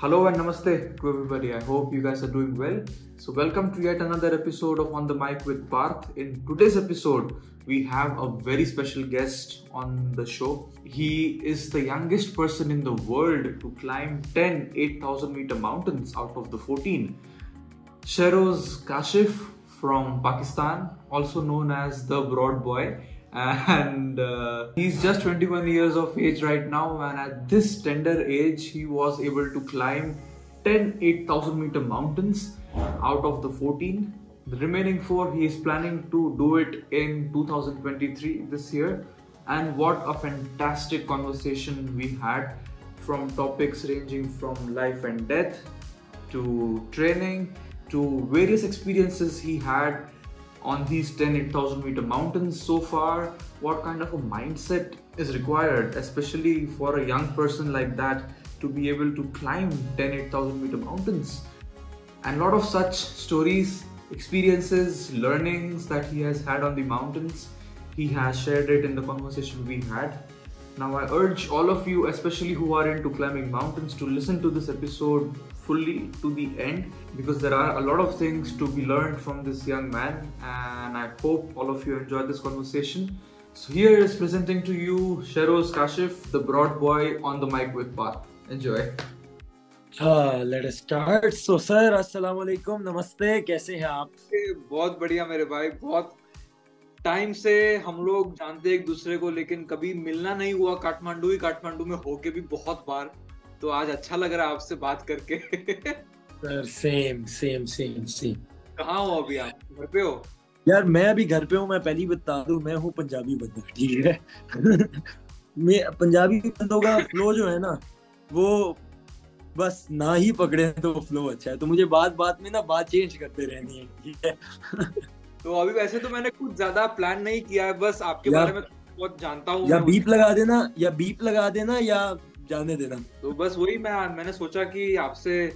Hello and namaste to everybody. I hope you guys are doing well. So, welcome to yet another episode of On the Mic with Parth. In today's episode, we have a very special guest on the show. He is the youngest person in the world to climb 10 8,000 meter mountains out of the 14. Sheroz Kashif from Pakistan, also known as the Broad Boy and uh, he's just 21 years of age right now and at this tender age he was able to climb 10 8000 meter mountains out of the 14 the remaining four he is planning to do it in 2023 this year. And what a fantastic conversation we had from topics ranging from life and death to training to various experiences he had on these 10 8000 meter mountains so far what kind of a mindset is required especially for a young person like that to be able to climb 10 8000 meter mountains? And a lot of such stories experiences learnings that he has had on the mountains he has shared it in the conversation we had. Now i urge all of you especially who are into climbing mountains to listen to this episode fully to the end because there are a lot of things to be learned from this young man and I hope all of you enjoyed this conversation. So here is presenting to you Sheroz Kashif, the broad boy on the mic with Parth. Enjoy. हाँ let us start so sir अस्सलाम वालेकुम नमस्ते कैसे हैं आप बहुत बढ़िया मेरे भाई बहुत टाइम से हम लोग जानते एक दूसरे को लेकिन कभी मिलना नहीं हुआ काठमांडू ही काठमांडू में होके भी बहुत बार तो आज अच्छा लग रहा है आपसे बात करके sir same same same same कहाँ हो अभी आप? घर पे हो? यार मैं अभी घर पे हूँ मैं पहली बता दूँ मैं हूँ पंजाबी बंदा ठीक है? मैं पंजाबी बंदों का फ्लो जो है ना वो बस ना ही पकड़े तो फ्लो अच्छा है। तो मुझे बात बात में ना बात चेंज करते रहनी है ठीक है? तो अभी वैसे तो मैंने कुछ ज़्यादा प्लान नहीं किया है बस आपके बारे में बहुत जानता हूँ या बीप लगा देना या बीप लगा देना या जाने देना। तो बस वही मैं मैंने सोचा कि आपसे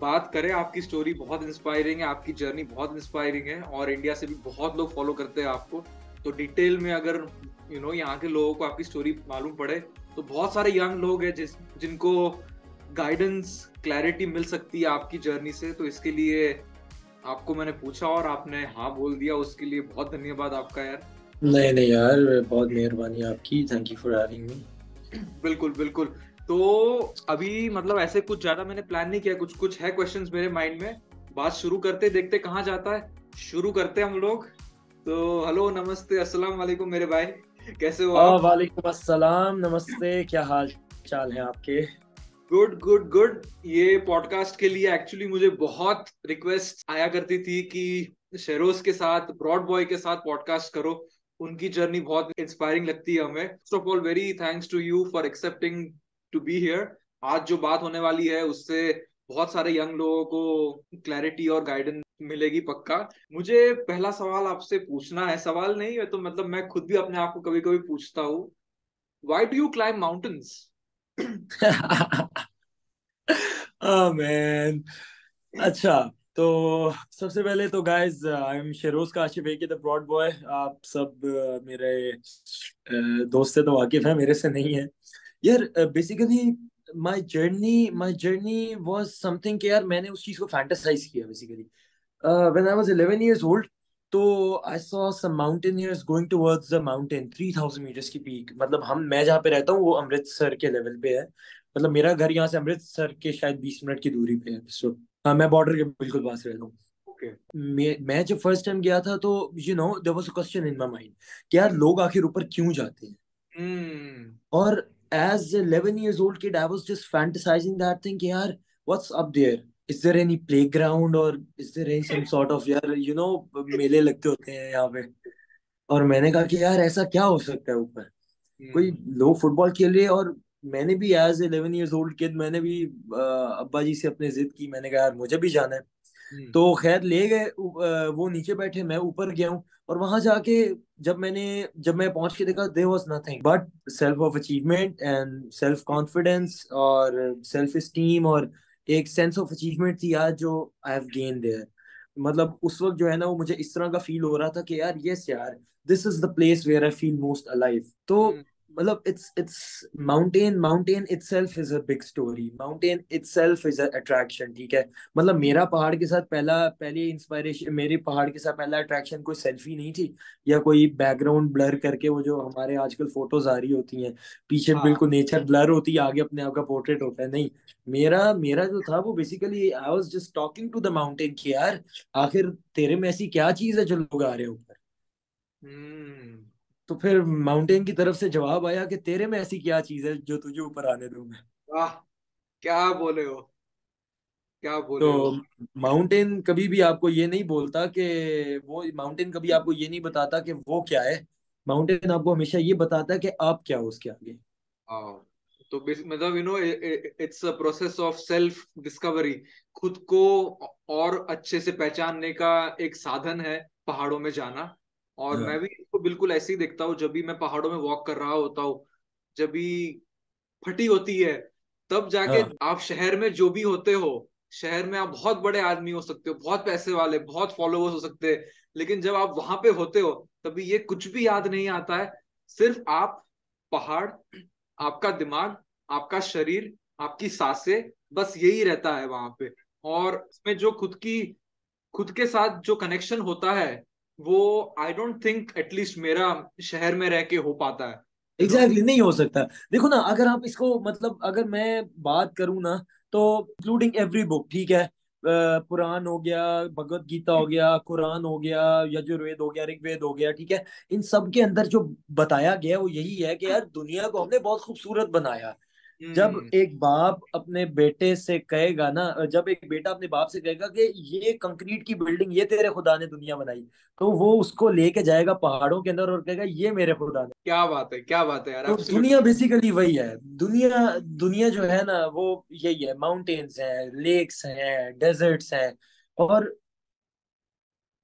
बात करें आपकी स्टोरी बहुत इंस्पायरिंग है आपकी जर्नी बहुत इंस्पायरिंग है और इंडिया से भी बहुत लोग फॉलो करते हैं आपको। तो डिटेल में अगर यू you नो know, यहाँ के लोगों को आपकी स्टोरी मालूम पड़े तो बहुत सारे यंग लोग हैं जिस जिनको गाइडेंस क्लैरिटी मिल सकती है आपकी जर्नी से। तो इसके लिए आपको मैंने पूछा और आपने हाँ बोल दिया उसके लिए बहुत धन्यवाद आपका यार। नहीं नहीं यार बहुत मेहरबानी आपकी। Thank you for having me बिल्कुल बिल्कुल। तो अभी मतलब ऐसे कुछ ज़्यादा मैंने प्लान नहीं किया कुछ कुछ है क्वेश्चंस मेरे माइंड में। बात शुरू करते देखते कहाँ जाता है। शुरू करते हम लोग। तो हेलो नमस्ते अस्सलाम वालेकुम मेरे भाई। कैसे हो आप? वालेकुम अस्सलाम नमस्ते क्या हाल चाल है आपके? गुड गुड गुड ये पॉडकास्ट के लिए एक्चुअली मुझे बहुत रिक्वेस्ट आया करती थी कि शेरोज के साथ ब्रॉड बॉय के साथ पॉडकास्ट करो। उनकी जर्नी बहुत इंस्पायरिंग लगती है हमें। First of all very thanks to you for accepting to be here आज जो बात होने वाली है, उससे बहुत सारे यंग लोगों को क्लैरिटी और गाइडेंस मिलेगी पक्का। मुझे पहला सवाल आपसे पूछना है। सवाल नहीं है तो मतलब मैं खुद भी अपने आप को कभी कभी पूछता हूँ। Why do you climb mountains man अच्छा तो सबसे पहले तो guys I am Sheroz Kashif aka the broad boy आप सब मेरे दोस्त से तो वाकिफ है, मेरे से नहीं है। यार basically my journey my journey was something कि यार मैंने उस चीज़ को फैंटेसाइज किया basically when I was 11 years old तो I saw some mountaineers going towards the mountain 3000 meters की पीक मतलब हम मैं जहाँ पे रहता हूँ वो अमृतसर के लेवल पे है। मतलब मेरा घर यहाँ से अमृतसर के शायद 20 मिनट की दूरी पे है। सो हाँ मैं बॉर्डर के बिल्कुल पास रहता हूँ। Okay. मैं मैं जब फ़र्स्ट टाइम गया था तो you know there was a question in my mind कि यार लोग आखिर ऊपर क्यों जाते हैं? Hmm. और age 11 years old kid I was just fantasizing that thing यार what's up there? Is there any playground or is there any some sort of यार you know मेले लगते होते हैं यहाँ पे। और मैंने कहा कि यार ऐसा क्या हो सकता है ऊपर? hmm. कोई लोग फुटबॉल खेल रहे और मैंने भी age eleven years old kid मैंने भी अब्बा जी से अपने जिद की मैंने कहा यार मुझे भी जाना है। हम्म। तो खैर ले गए वो नीचे बैठे मैं ऊपर गया हूँ। और वहाँ जाके जब मैंने, जब मैं पहुँच के देखा there was nothing but self of achievement and self confidence और सेल्फ स्टीम और एक सेंस ऑफ़ अचीवमेंट थी यार जो आई हैव गेन देयर मतलब उस वक्त जो है ना, वो मुझे इस तरह का फील हो रहा था कि यार यस यार this is the place where I feel most alive तो हम्म। मतलब it's it's mountain mountain itself is a big story mountain itself is a attraction ठीक है? मतलब मेरा पहाड़ के साथ पहला पहली इंस्पायरेशन मेरे पहाड़ के साथ पहला अट्रैक्शन कोई सेल्फी नहीं थी? या कोई बैकग्राउंड ब्लर करके वो जो हमारे आजकल फ़ोटोज़ आ रही होती हैं पीछे हाँ। बिल्कुल नेचर ब्लर होती है आगे अपने आप का पोर्ट्रेट होता है? नहीं। मेरा मेरा जो था वो basically I was just talking to the mountain कि यार आखिर तेरे में ऐसी क्या चीज़ है जो लोग आ रहे हैं ऊपर? हम्म। तो फिर माउंटेन की तरफ़ से जवाब आया कि तेरे में ऐसी क्या चीज़ है जो तुझे ऊपर आने दूँ मैं? वाह क्या बोले हो? क्या बोले तो हो? माउंटेन कभी भी आपको ये नहीं बोलता कि वो माउंटेन कभी आपको ये नहीं बताता कि वो क्या है। माउंटेन आपको हमेशा ये बताता है कि आप क्या हो उसके आगे। तो मतलब you know it's a process of self discovery खुद को और अच्छे से पहचानने का एक साधन है पहाड़ों में जाना। और मैं हाँ भी इसको बिल्कुल ऐसे ही देखता हूँ जब भी मैं पहाड़ों में वॉक कर रहा होता हूँ जब भी फटी होती है तब जाके हाँ। आप शहर में जो भी होते हो शहर में आप बहुत बड़े आदमी हो सकते हो बहुत पैसे वाले बहुत फॉलोअर्स हो सकते हैं लेकिन जब आप वहाँ पे होते हो तभी ये कुछ भी याद नहीं आता है। सिर्फ़ आप पहाड़ आपका दिमाग आपका शरीर आपकी साँसें बस यही रहता है वहाँ पे। और इसमें जो खुद की खुद के साथ जो कनेक्शन होता है वो आई डोंट थिंक एटलीस्ट मेरा शहर में रह के हो पाता है। एग्जैक्टली exactly, नहीं हो सकता। देखो ना अगर आप इसको मतलब अगर मैं बात करूँ ना तो इंक्लूडिंग एवरी बुक ठीक है? पुराण हो गया भगवत गीता हो गया कुरान हो गया यजुर्वेद हो गया ऋग्वेद हो गया ठीक है? इन सब के अंदर जो बताया गया वो यही है कि यार दुनिया को हमने बहुत खूबसूरत बनाया। जब हम्म। एक बाप अपने बेटे से कहेगा ना जब एक बेटा अपने बाप से कहेगा कि ये कंक्रीट की बिल्डिंग ये तेरे खुदा ने दुनिया बनाई तो वो उसको लेके जाएगा पहाड़ों के अंदर और कहेगा ये मेरे खुदा ने। क्या बात है क्या बात है यार तो दुनिया बेसिकली वही है। दुनिया दुनिया जो है ना वो यही है माउंटेन्स है लेक्स है डेजर्ट्स है और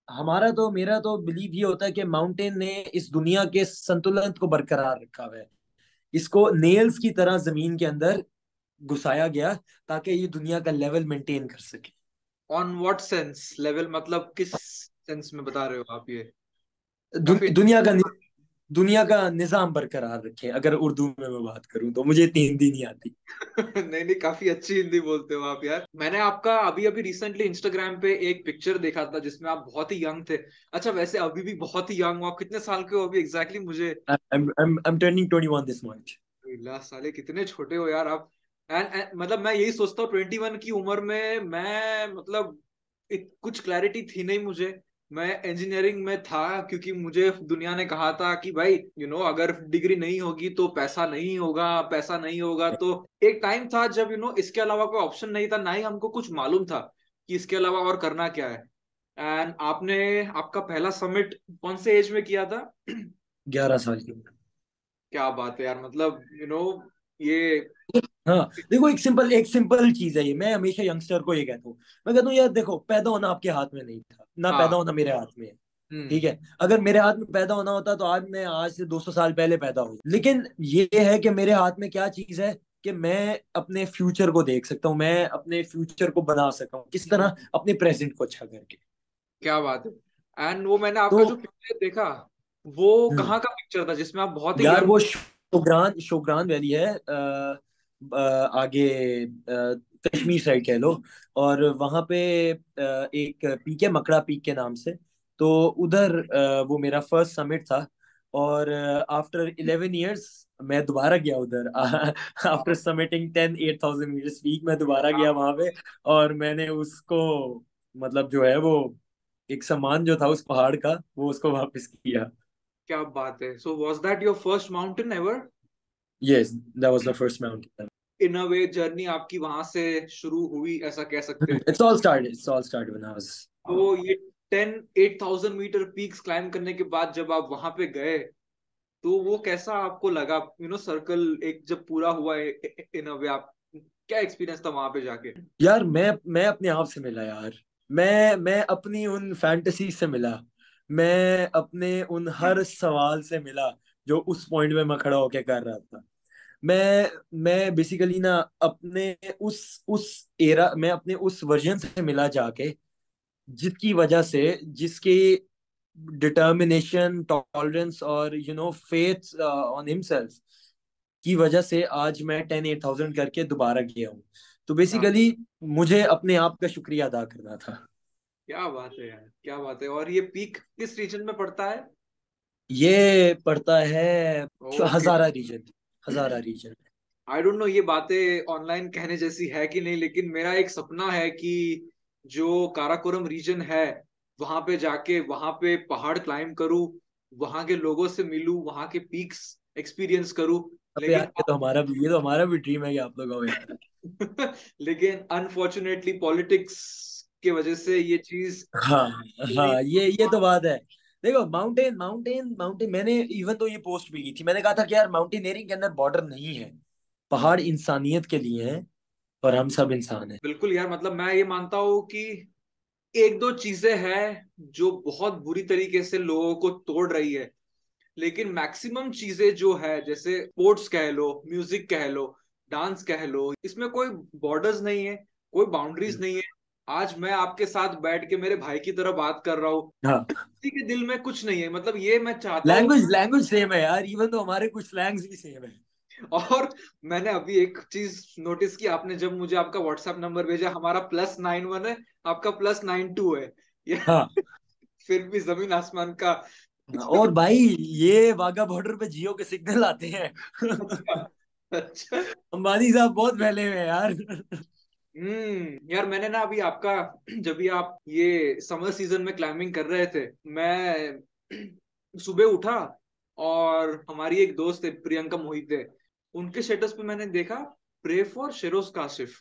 हमारा तो मेरा तो बिलीव ये होता है कि माउंटेन ने इस दुनिया के संतुलन को बरकरार रखा हुआ है। इसको नेल्स की तरह ज़मीन के अंदर घुसाया गया ताकि ये दुनिया का लेवल मेंटेन कर सके। ऑन व्हाट सेंस लेवल मतलब किस सेंस में बता रहे हो आप ये? दु, दुनिया का दुनिया का निज़ाम बरकरार रखे अगर उर्दू में मैं बात करूँ तो मुझे इतनी हिंदी नहीं आती। नहीं नहीं काफ़ी अच्छी हिंदी बोलते हो आप यार। मैंने आपका अभी अभी रिसेंटली इंस्टाग्राम पे एक पिक्चर देखा था जिसमें आप बहुत ही यंग थे। अच्छा वैसे अभी भी बहुत ही यंग हो आप कितने साल के हो अभी एग्जैक्टली मुझे? I'm, I'm, I'm turning 21 this month. अल्लाह साले कितने छोटे हो यार आप। एंड मतलब मैं यही सोचता हूँ ट्वेंटी वन की उम्र में मैं मतलब इत, कुछ क्लैरिटी थी नहीं मुझे। मैं इंजीनियरिंग में था क्योंकि मुझे दुनिया ने कहा था कि भाई यू you नो know, अगर डिग्री नहीं होगी तो पैसा नहीं होगा पैसा नहीं होगा। तो एक टाइम था जब यू you नो know, इसके अलावा कोई ऑप्शन नहीं था ना ही हमको कुछ मालूम था कि इसके अलावा और करना क्या है। एंड आपने आपका पहला समिट कौन से एज में किया था? ग्यारह साल की। उम्र क्या बात है यार मतलब यू you नो know, ये हाँ देखो एक सिंपल एक सिंपल चीज़ है ये मैं हमेशा यंगस्टर को ये कहता हूँ। मैं कहता हूँ यार देखो पैदा होना आपके हाथ में नहीं था ना हाँ। पैदा होना मेरे हाथ में है हम्म। ठीक है? अगर मेरे हाथ में पैदा होना होता तो आज मैं आज से 200 साल पहले पैदा हुई लेकिन ये है कि मेरे हाथ में क्या चीज़ है कि मैं अपने फ्यूचर को देख सकता हूँ मैं अपने फ्यूचर को बना सकता हूँ किस तरह हम्म, अपने प्रेजेंट को अच्छा करके। क्या बात है। एंड वो मैंने आपका तो जो पिक्चर देखा वो हम्म। कहाँ का पिक्चर था जिसमें आप बहुत ही यार वो शोग्रान शोग्रान वैली है आ, आगे कश्मीर साइड कह लो, और वहाँ पे एक पीक है मकड़ा पीक के नाम से तो उधर वो मेरा फ़र्स्ट समिट था, और आफ्टर इलेवन इयर्स मैं दोबारा गया उधर after summiting ten eight thousand meters peak मैं दोबारा गया वहाँ पे, और मैंने उसको मतलब जो है वो, एक सम्मान जो था उस पहाड़ का, वो उसको वापस किया। क्या बात है। So was that your first mountain ever yes that was the first mountain in a way journey आपकी वहाँ से शुरू हुई ऐसा कह सकते हैं। It's all started. It's all started when I was. तो ये ten eight thousand meter peaks climb करने के बाद जब आप वहाँ पे गए तो वो कैसा आपको लगा? यू नो सर्कल एक जब पूरा हुआ इन अ वे आप क्या एक्सपीरियंस था वहाँ पे जाके? यार मैं मैं अपने आप से मिला यार। मैं मैं अपनी उन फैंटेसी से मिला। मैं अपने उन हर सवाल से मिला। जो उस पॉइंट में मैं खड़ा होके कर रहा था। मैं मैं बेसिकली ना अपने उस उस एरा मैं अपने उस वर्जन से मिला जाके जिसकी वजह से जिसके डिटर्मिनेशन टॉलरेंस और you know faith on himself की वजह से आज मैं टेन एट थाउज़ेंड करके दोबारा गया हूँ। तो बेसिकली हाँ। मुझे अपने आप का शुक्रिया अदा करना था। क्या बात है यार क्या बात है। और ये पीक किस रीजन में पड़ता है? ये पड़ता है Hazara region Hazara region. I don't know ये बातें ऑनलाइन कहने जैसी है कि नहीं लेकिन मेरा एक सपना है कि जो काराकोरम रीजन है वहाँ पे जाके वहाँ पे पहाड़ क्लाइम करूँ वहाँ के लोगों से मिलूं वहाँ के पीक्स एक्सपीरियंस करूँ लेकिन ये तो हमारा भी ये तो हमारा भी ड्रीम है कि आप लोगों में। लेकिन अनफॉर्चुनेटली पॉलिटिक्स के वजह से ये चीज़ हाँ हाँ ये ये तो बात है। देखो माउंटेन माउंटेन माउंटेन मैंने इवन तो ये पोस्ट भी की थी। मैंने कहा था कि यार माउंटेनियरिंग के अंदर बॉर्डर नहीं है। पहाड़ इंसानियत के लिए है और हम सब इंसान हैं। बिल्कुल यार मतलब मैं ये मानता हूँ कि एक दो चीज़ें हैं जो बहुत बुरी तरीके से लोगों को तोड़ रही है। लेकिन मैक्सिमम चीज़ें जो है जैसे स्पोर्ट्स कह लो म्यूज़िक कह लो डांस कह लो इसमें कोई बॉर्डर्स नहीं है कोई बाउंड्रीज। नहीं है। आज मैं आपके साथ बैठ के मेरे भाई की तरह बात कर रहा हूँ। हाँ. किसी के दिल में कुछ नहीं है। मतलब ये मैं चाहता लैंग्वेज लैंग्वेज सेम है यार। इवन तो हमारे कुछ स्लैंग्स भी सेम है। और मैंने अभी एक चीज़ नोटिस की। आपने जब मुझे आपका व्हाट्सएप नंबर भेजा हमारा प्लस नाइन वन है आपका प्लस नाइन टू है। हाँ. फिर भी ज़मीन आसमान का और भाई ये वाघा बॉर्डर पे जियो के सिग्नल आते हैं। अच्छा। अंबानी साहब बहुत पहले हुए यार। हम्म यार मैंने ना अभी आपका जब भी आप ये समर सीज़न में क्लाइंबिंग कर रहे थे मैं सुबह उठा और हमारी एक दोस्त है प्रियंका मोहिते उनके स्टेटस पे मैंने देखा प्रे फॉर शेरोज काशिफ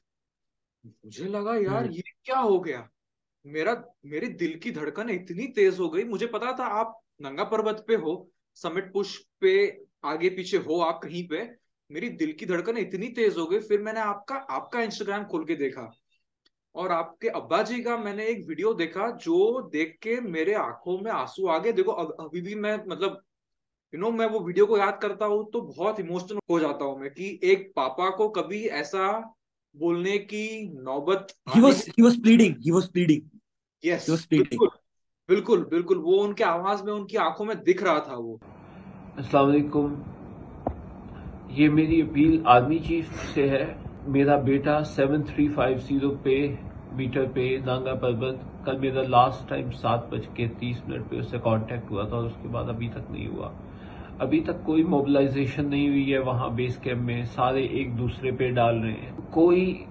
मुझे लगा यार हम्म। ये क्या हो गया मेरा मेरे दिल की धड़कन इतनी तेज हो गई मुझे पता था आप नंगा पर्वत पे हो समिट पुश पे आगे पीछे हो आप कहीं पे मेरी दिल की धड़कन इतनी तेज हो गई फिर मैंने आपका आपका इंस्टाग्राम खोल के देखा। और आपके अब्बा जी का मैंने एक वीडियो देखा जो देख के मेरे आँखों में आँसू आ गए। देखो अभी भी मैं मतलब यू नो मैं वो वीडियो को याद करता हूँ तो बहुत इमोशनल हो जाता हूँ मैं कि एक पापा को कभी ऐसा बोलने की नौबत he was he was pleading he was pleading. Yes he was pleading. बिल्कुल बिल्कुल बिल्कुल। वो उनके आवाज़ में उनकी आँखों में दिख रहा था वो। अस्सलाम वालेकुम। ये मेरी अपील आर्मी चीफ से है। मेरा बेटा सेवन थ्री फाइव ज़ीरो पे मीटर पे, नांगा पर्वत, कल मेरा लास्ट टाइम सात बज के तीस मिनट पे उससे कांटेक्ट हुआ था और उसके बाद अभी तक नहीं हुआ। अभी तक कोई मोबिलाइजेशन नहीं हुई है वहाँ बेस कैंप में। सारे एक दूसरे पे डाल रहे हैं। कोई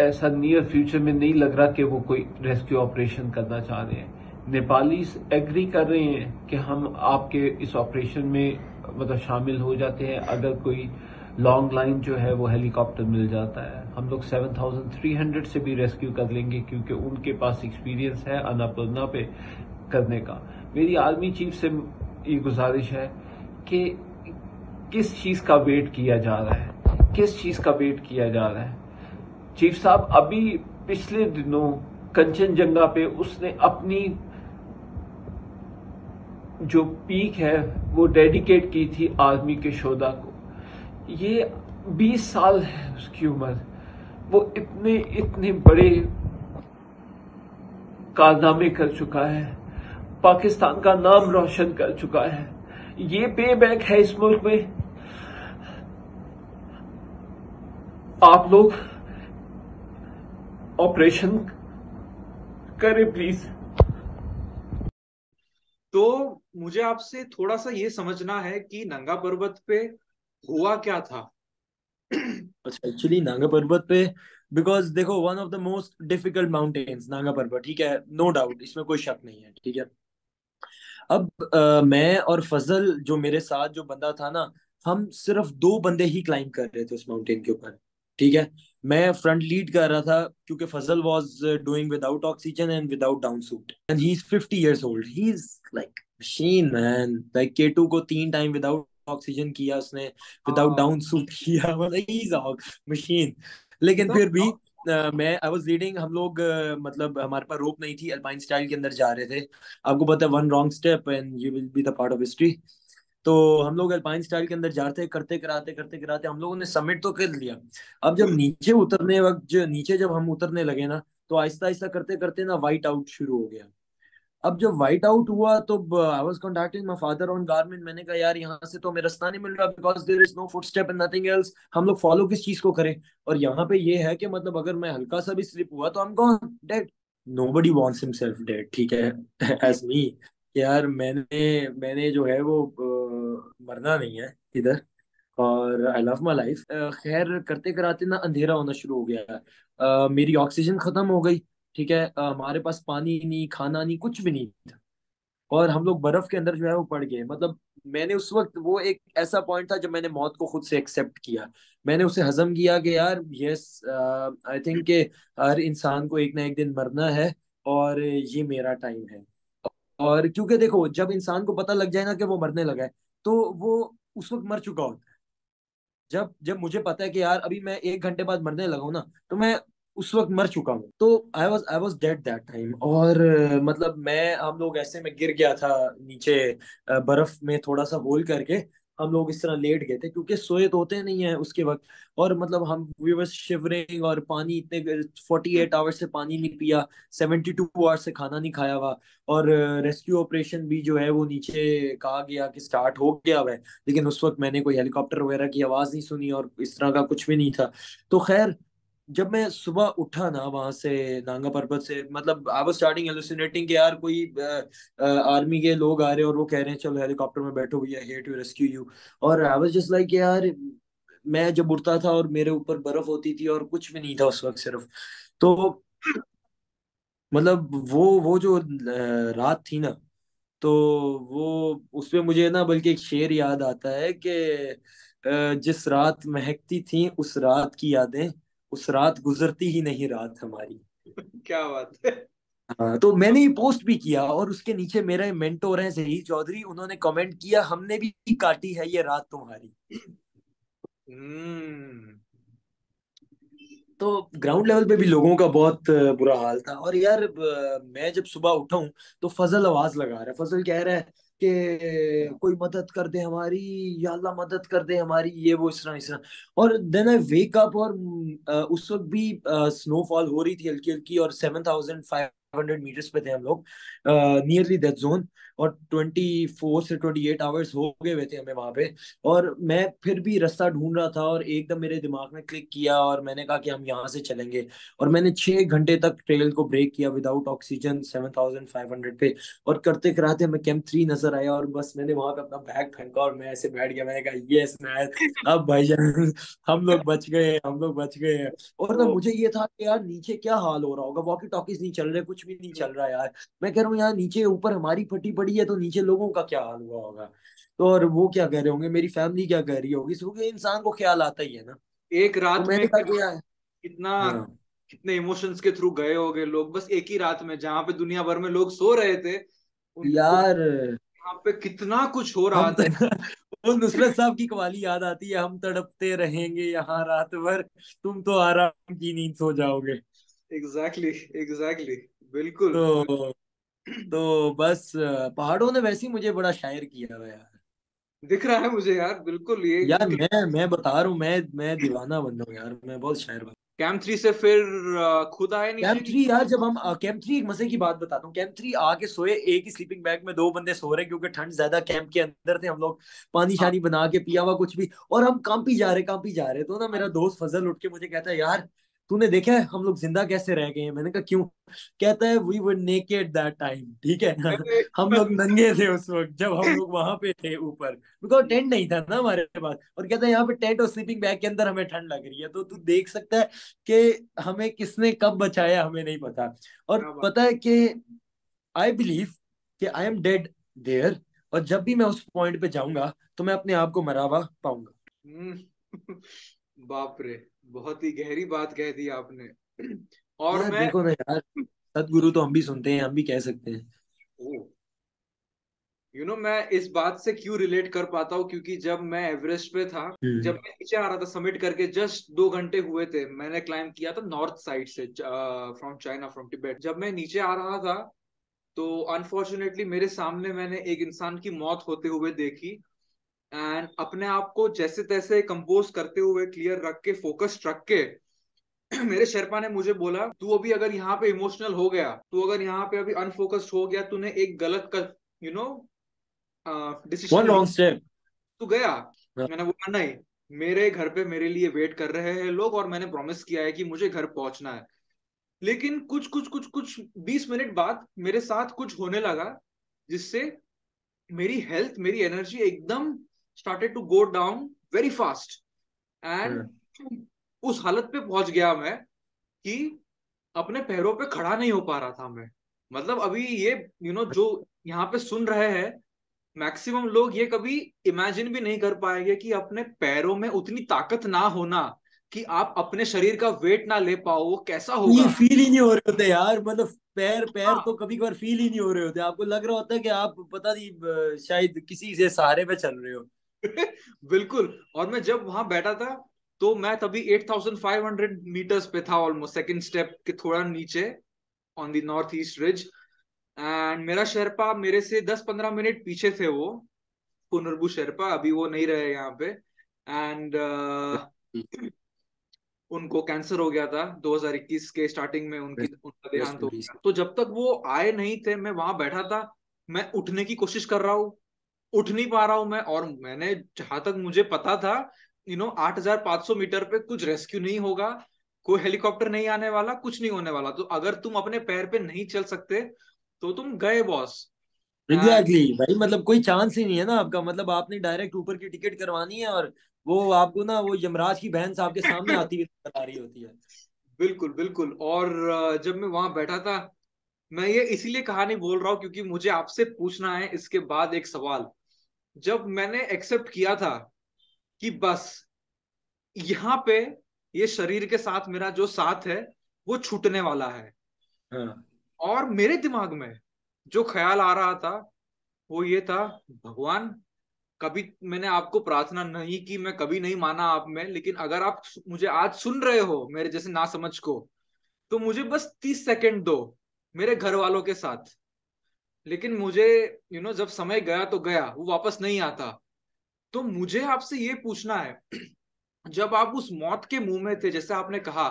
ऐसा नियर फ्यूचर में नहीं लग रहा कि वो कोई रेस्क्यू ऑपरेशन करना चाह रहे हैं। नेपाली एग्री कर रहे हैं कि हम आपके इस ऑपरेशन में मतलब शामिल हो जाते हैं। अगर कोई लॉन्ग लाइन जो है, वो हेलीकॉप्टर मिल जाता है। हम लोग 7300 से भी रेस्क्यू कर लेंगे क्योंकि उनके पास एक्सपीरियंस है अन्नपूर्णा पे करने का। मेरी आर्मी चीफ से ये गुजारिश है कि किस चीज़ का वेट किया जा रहा है? किस चीज़ का वेट किया जा रहा है? चीफ साहब, अभी पिछले दिनों कंचनजंगा पे उसने अपनी जो पीक है, वो डेडिकेट की थी आर्मी के शोधा को। ये 20 साल है उसकी उम्र। वो इतने इतने बड़े कारनामे कर चुका है। पाकिस्तान का नाम रोशन कर चुका है। ये पे बैक है इस मुल्क में। आप लोग ऑपरेशन करें प्लीज़ तो मुझे आपसे थोड़ा सा ये समझना है कि नंगा पर्वत पे हुआ क्या था? अच्छा एक्चुअली नांगा पर्वत पे बिकॉज़ देखो one of the most difficult mountains Nanga Parbat ठीक है? नो डाउट इसमें कोई शक नहीं है ठीक है? अब आ, मैं और फजल जो मेरे साथ जो बंदा था ना हम सिर्फ़ दो बंदे ही क्लाइंब कर रहे थे उस माउंटेन के ऊपर ठीक है? मैं फ्रंट लीड कर रहा था क्योंकि Fazal was doing without oxygen and without down suit and he is 50 years old he is like machine man like K two को तीन टाइम विदाउट ऑक्सीजन किया उसने विदाउट डाउन सूट किया। मतलब ही इज़ मशीन लेकिन फिर भी Uh, मैं आई वाज रीडिंग हम लोग uh, मतलब हमारे पास रोप नहीं थी अल्पाइन स्टाइल के अंदर जा रहे थे। आपको पता है one wrong step and you will be the part of history तो हम लोग अल्पाइन स्टाइल के अंदर जाते, करते, कराते करते, कराते, हम लोगों ने सबमिट तो कर लिया। अब जब नीचे उतरने वक्त, जो नीचे जब हम उतरने लगे ना तो आहिस्ता आहिस्ता करते करते ना वाइट आउट शुरू हो गया। अब जब वाइट आउट हुआ तो I was contacting my father on Garmin मैंने कहा, यार, यहाँ से तो हमें रास्ता नहीं मिल रहा because there is no footstep and nothing else हम लोग फॉलो किस चीज़ को करें? और यहाँ पे ये है कि मतलब अगर मैं हल्का सा भी स्लिप हुआ तो I am gone dead nobody wants himself dead ठीक है? एज मी यार, मैंने मैंने जो है वो मरना नहीं है इधर। और आई लव माई लाइफ खैर करते कराते ना अंधेरा होना शुरू हो गया है। uh, मेरी ऑक्सीजन खत्म हो गई ठीक है? uh, हमारे पास पानी नहीं खाना नहीं कुछ भी नहीं था। और हम लोग बर्फ़ के अंदर जो है वो पड़ गए। मतलब मैंने उस वक्त वो एक ऐसा पॉइंट था जब मैंने मौत को खुद से एक्सेप्ट किया। मैंने उसे हजम किया कि यार यस आई थिंक के हर इंसान को एक ना एक दिन मरना है और ये मेरा टाइम है। और क्योंकि देखो जब इंसान को पता लग जाए ना कि वो मरने लगा है तो वो उस वक्त मर चुका होता है। जब जब मुझे पता है कि यार अभी मैं एक घंटे बाद मरने लगा हूँ ना तो मैं उस वक्त मर चुका हूँ। तो I was I was dead that time और मतलब मैं, हम लोग ऐसे में गिर गया था नीचे बर्फ़ में थोड़ा सा होल करके हम लोग इस तरह लेट गए थे, क्योंकि सोए तो होते नहीं है उसके वक्त। और मतलब हम वी वर शिवरिंग और पानी इतने फोर्टी एट आवर्स से पानी नहीं पिया सेवेंटी टू आवर्स से खाना नहीं खाया हुआ। और रेस्क्यू ऑपरेशन भी जो है वो नीचे कहा गया कि स्टार्ट हो गया हुआ है। लेकिन उस वक्त मैंने कोई हेलीकॉप्टर वगैरह की आवाज़ नहीं सुनी और इस तरह का कुछ भी नहीं था। तो खैर जब मैं सुबह उठा ना वहाँ से नांगा पर्वत से मतलब आई वाज स्टार्टिंग हेलुसिनेटिंग कि यार कोई आर्मी के लोग आ रहे हैं और वो कह रहे हैं, चलो हेलीकॉप्टर में बैठो भैया हियर टू रेस्क्यू यू और आई वाज जस्ट लाइक यार, मैं जब उठता था और मेरे ऊपर बर्फ़ होती थी और कुछ भी नहीं था उस वक्त सिर्फ़। तो मतलब वो वो जो रात थी ना तो वो उसपे मुझे ना बल्कि एक शेर याद आता है कि जिस रात महकती थी, उस रात की यादें उस रात गुजरती ही नहीं रात हमारी। क्या बात है। हाँ तो मैंने ये पोस्ट भी किया और उसके नीचे मेरे मेंटोर हैं जहीर चौधरी उन्होंने कमेंट किया हमने भी काटी है ये रात तुम्हारी। हम्म। तो ग्राउंड लेवल पे भी लोगों का बहुत बुरा हाल था और यार मैं जब सुबह उठा हूँ तो फजल आवाज़ लगा रहा है। फजल कह रहा है कि कोई मदद कर दे हमारी, या अल्लाह मदद कर दे हमारी, ये वो इस तरह इस तरह। और देन आई वेक अप और उस वक्त भी स्नोफॉल हो रही थी हल्की हल्की और seven thousand five hundred meters पे थे हम लोग नियरली दैट जोन और 24 से 28 आवर्स हो गए हुए थे हमें वहाँ पे। और मैं फिर भी रास्ता ढूंढ रहा था और एकदम मेरे दिमाग में क्लिक किया और मैंने कहा कि हम यहाँ से चलेंगे। और मैंने छह घंटे तक ट्रेल को ब्रेक किया विदाउट ऑक्सीजन 7500 पे। और करते कराते हमें कैंप थ्री नज़र आया और बस मैंने वहाँ पे अपना बैग फेंका और मैं ऐसे बैठ गया। मैंने कहा ये मैन अब भाई हम लोग बच गए हम लोग बच गए हैं। और ना मुझे ये था कि यार नीचे क्या हाल हो रहा होगा? वॉकी टॉकीज नहीं चल रहे कुछ भी नहीं चल रहा यार। मैं कह रहा हूँ यार नीचे ऊपर हमारी फटी पड़ी है तो नीचे लोगों का क्या हाल हुआ होगा? तो और वो क्या कह रहे होंगे? मेरी फैमिली क्या कह रही होगी? क्योंकि इंसान को ख्याल आता ही है ना। एक रात तो में किया कितना हाँ। कितने इमोशंस के थ्रू गए होंगे लोग? बस एक ही रात में जहाँ पे दुनिया भर में लोग सो रहे थे यार यहाँ पे कितना कुछ हो रहा था। वो नुसरत साहब की कवाली याद आती है हम तड़पते रहेंगे यहाँ रात भर तुम तो आराम की नींद सो जाओगे। एग्जैक्टली exactly, एग्जैक्टली exactly, बिल्कुल। तो तो बस पहाड़ों ने वैसे ही मुझे बड़ा शायर किया हुआ यार। दिख रहा है मुझे यार बिल्कुल ये यार मैं मैं बता रहा हूँ मैं मैं दीवाना बन रहा हूँ यार मैं बहुत शायर बन कैंप थ्री से फिर खुद आए नहीं कैंप थ्री यार जब हम कैंप थ्री एक मज़े की बात बताता हूँ। कैंप थ्री आके सोए एक ही स्लीपिंग बैग में दो बंदे सो रहे क्योंकि ठंड ज़्यादा कैंप के अंदर थे हम लोग पानी शानी बना के पिया हुआ कुछ भी और हम कांपी जा रहे कांपी जा रहे। तो ना मेरा दोस्त फजल उठ के मुझे कहता है यार तूने देखा है हम लोग ज़िंदा कैसे रह गए हैं? मैंने कहा क्यों? कहता है we were naked that time ठीक है? हम लोग नंगे थे उस वक्त जब हम लोग वहाँ पे थे ऊपर। बिकॉज़ टेंट नहीं था ना हमारे पास। और कहता है यहाँ पे टेंट और स्लीपिंग बैग के अंदर हमें ठंड लग रही है। तो तू देख सकता है कि हमें किसने कब बचाया हमें नहीं पता। और पता है कि आई बिलीव कि आई एम डेड देयर और जब भी मैं उस पॉइंट पे जाऊँगा तो मैं अपने आप को मरावा पाऊँगा। हम्म। बाप रे। बहुत ही गहरी बात कह दी आपने। और मैं देखो ना यार सदगुरु तो हम भी सुनते हैं हम भी कह सकते हैं। यू नो मैं इस बात से क्यों रिलेट कर पाता हूँ? क्योंकि जब मैं एवरेस्ट पे था हम्म। जब मैं नीचे आ रहा था सबमिट करके जस्ट दो घंटे हुए थे मैंने क्लाइम किया था नॉर्थ साइड से फ्रॉम चाइना फ्रॉम टिबेट जब मैं नीचे आ रहा था तो अनफॉर्चुनेटली मेरे सामने मैंने एक इंसान की मौत होते हुए देखी। एंड अपने आप को जैसे तैसे कंपोज करते हुए क्लियर रख के फोकस रख के मेरे शेरपा ने मुझे बोला तू अभी अगर यहाँ पे इमोशनल हो गया तू अगर यहाँ पे अभी अनफोकस्ड हो गया तूने एक गलत का you know one wrong step तू गया? Yeah. मैंने बोला नहीं मेरे घर पे मेरे लिए वेट कर रहे हैं लोग और मैंने प्रॉमिस किया है कि मुझे घर पहुँचना है. लेकिन कुछ कुछ कुछ कुछ बीस मिनट बाद मेरे साथ कुछ होने लगा जिससे मेरी हेल्थ मेरी एनर्जी एकदम started to go down very fast and उस हालत पे पहुँच गया मैं कि अपने पैरों पे खड़ा नहीं हो पा रहा था मैं। मतलब अभी ये यू you नो know, जो यहाँ पे सुन रहे हैं मैक्सिमम लोग ये कभी इमेजिन भी नहीं कर पाएँगे कि अपने पैरों में उतनी ताकत ना होना कि आप अपने शरीर का वेट ना ले पाओ वो कैसा होगा? ये फील ही नहीं हो रहे होते यार मतलब पैर पैर हाँ। तो कभी कभार फील ही नहीं हो रहे होते। आपको लग रहा होता है कि आप पता नहीं शायद किसी से सहारे पे चल रहे हो। बिल्कुल। और मैं जब वहाँ बैठा था तो मैं तभी 8500 मीटर्स पे था ऑलमोस्ट सेकंड स्टेप के थोड़ा नीचे on the north east ridge and मेरा शेरपा मेरे से 10-15 मिनट पीछे थे वो पुनर्बू शेरपा अभी वो नहीं रहे यहाँ पे। एंड uh, उनको कैंसर हो गया था 2021 के स्टार्टिंग में उनकी उनका देहांत हो गया। तो जब तक वो आए नहीं थे मैं वहाँ बैठा था मैं उठने की कोशिश कर रहा हूँ। उठ नहीं पा रहा हूँ मैं और मैंने जहाँ तक मुझे पता था यू नो 8500 मीटर पे कुछ रेस्क्यू नहीं होगा कोई हेलीकॉप्टर नहीं आने वाला कुछ नहीं होने वाला। तो अगर तुम अपने पैर पे नहीं चल सकते तो तुम गए बॉस। Exactly exactly. भाई मतलब कोई चांस ही नहीं है ना आपका। मतलब आपने डायरेक्ट ऊपर की टिकट करवानी है और वो आपको ना वो यमराज की बहन साहब के सामने आती हुई नज़र आ रही होती है। बिल्कुल बिल्कुल। और जब मैं वहाँ बैठा था मैं ये इसीलिए कहानी बोल रहा हूँ क्योंकि मुझे आपसे पूछना है इसके बाद एक सवाल। जब मैंने एक्सेप्ट किया था कि बस यहाँ पे ये शरीर के साथ मेरा जो साथ है वो छूटने वाला है हाँ. और मेरे दिमाग में जो ख्याल आ रहा था वो ये था भगवान कभी मैंने आपको प्रार्थना नहीं की मैं कभी नहीं माना आप में लेकिन अगर आप मुझे आज सुन रहे हो मेरे जैसे ना समझ को तो मुझे बस तीस सेकंड दो मेरे घर वालों के साथ लेकिन मुझे यू you नो know, जब समय गया तो गया वो वापस नहीं आता। तो मुझे आपसे ये पूछना है जब आप उस मौत के मुँह में थे जैसे आपने कहा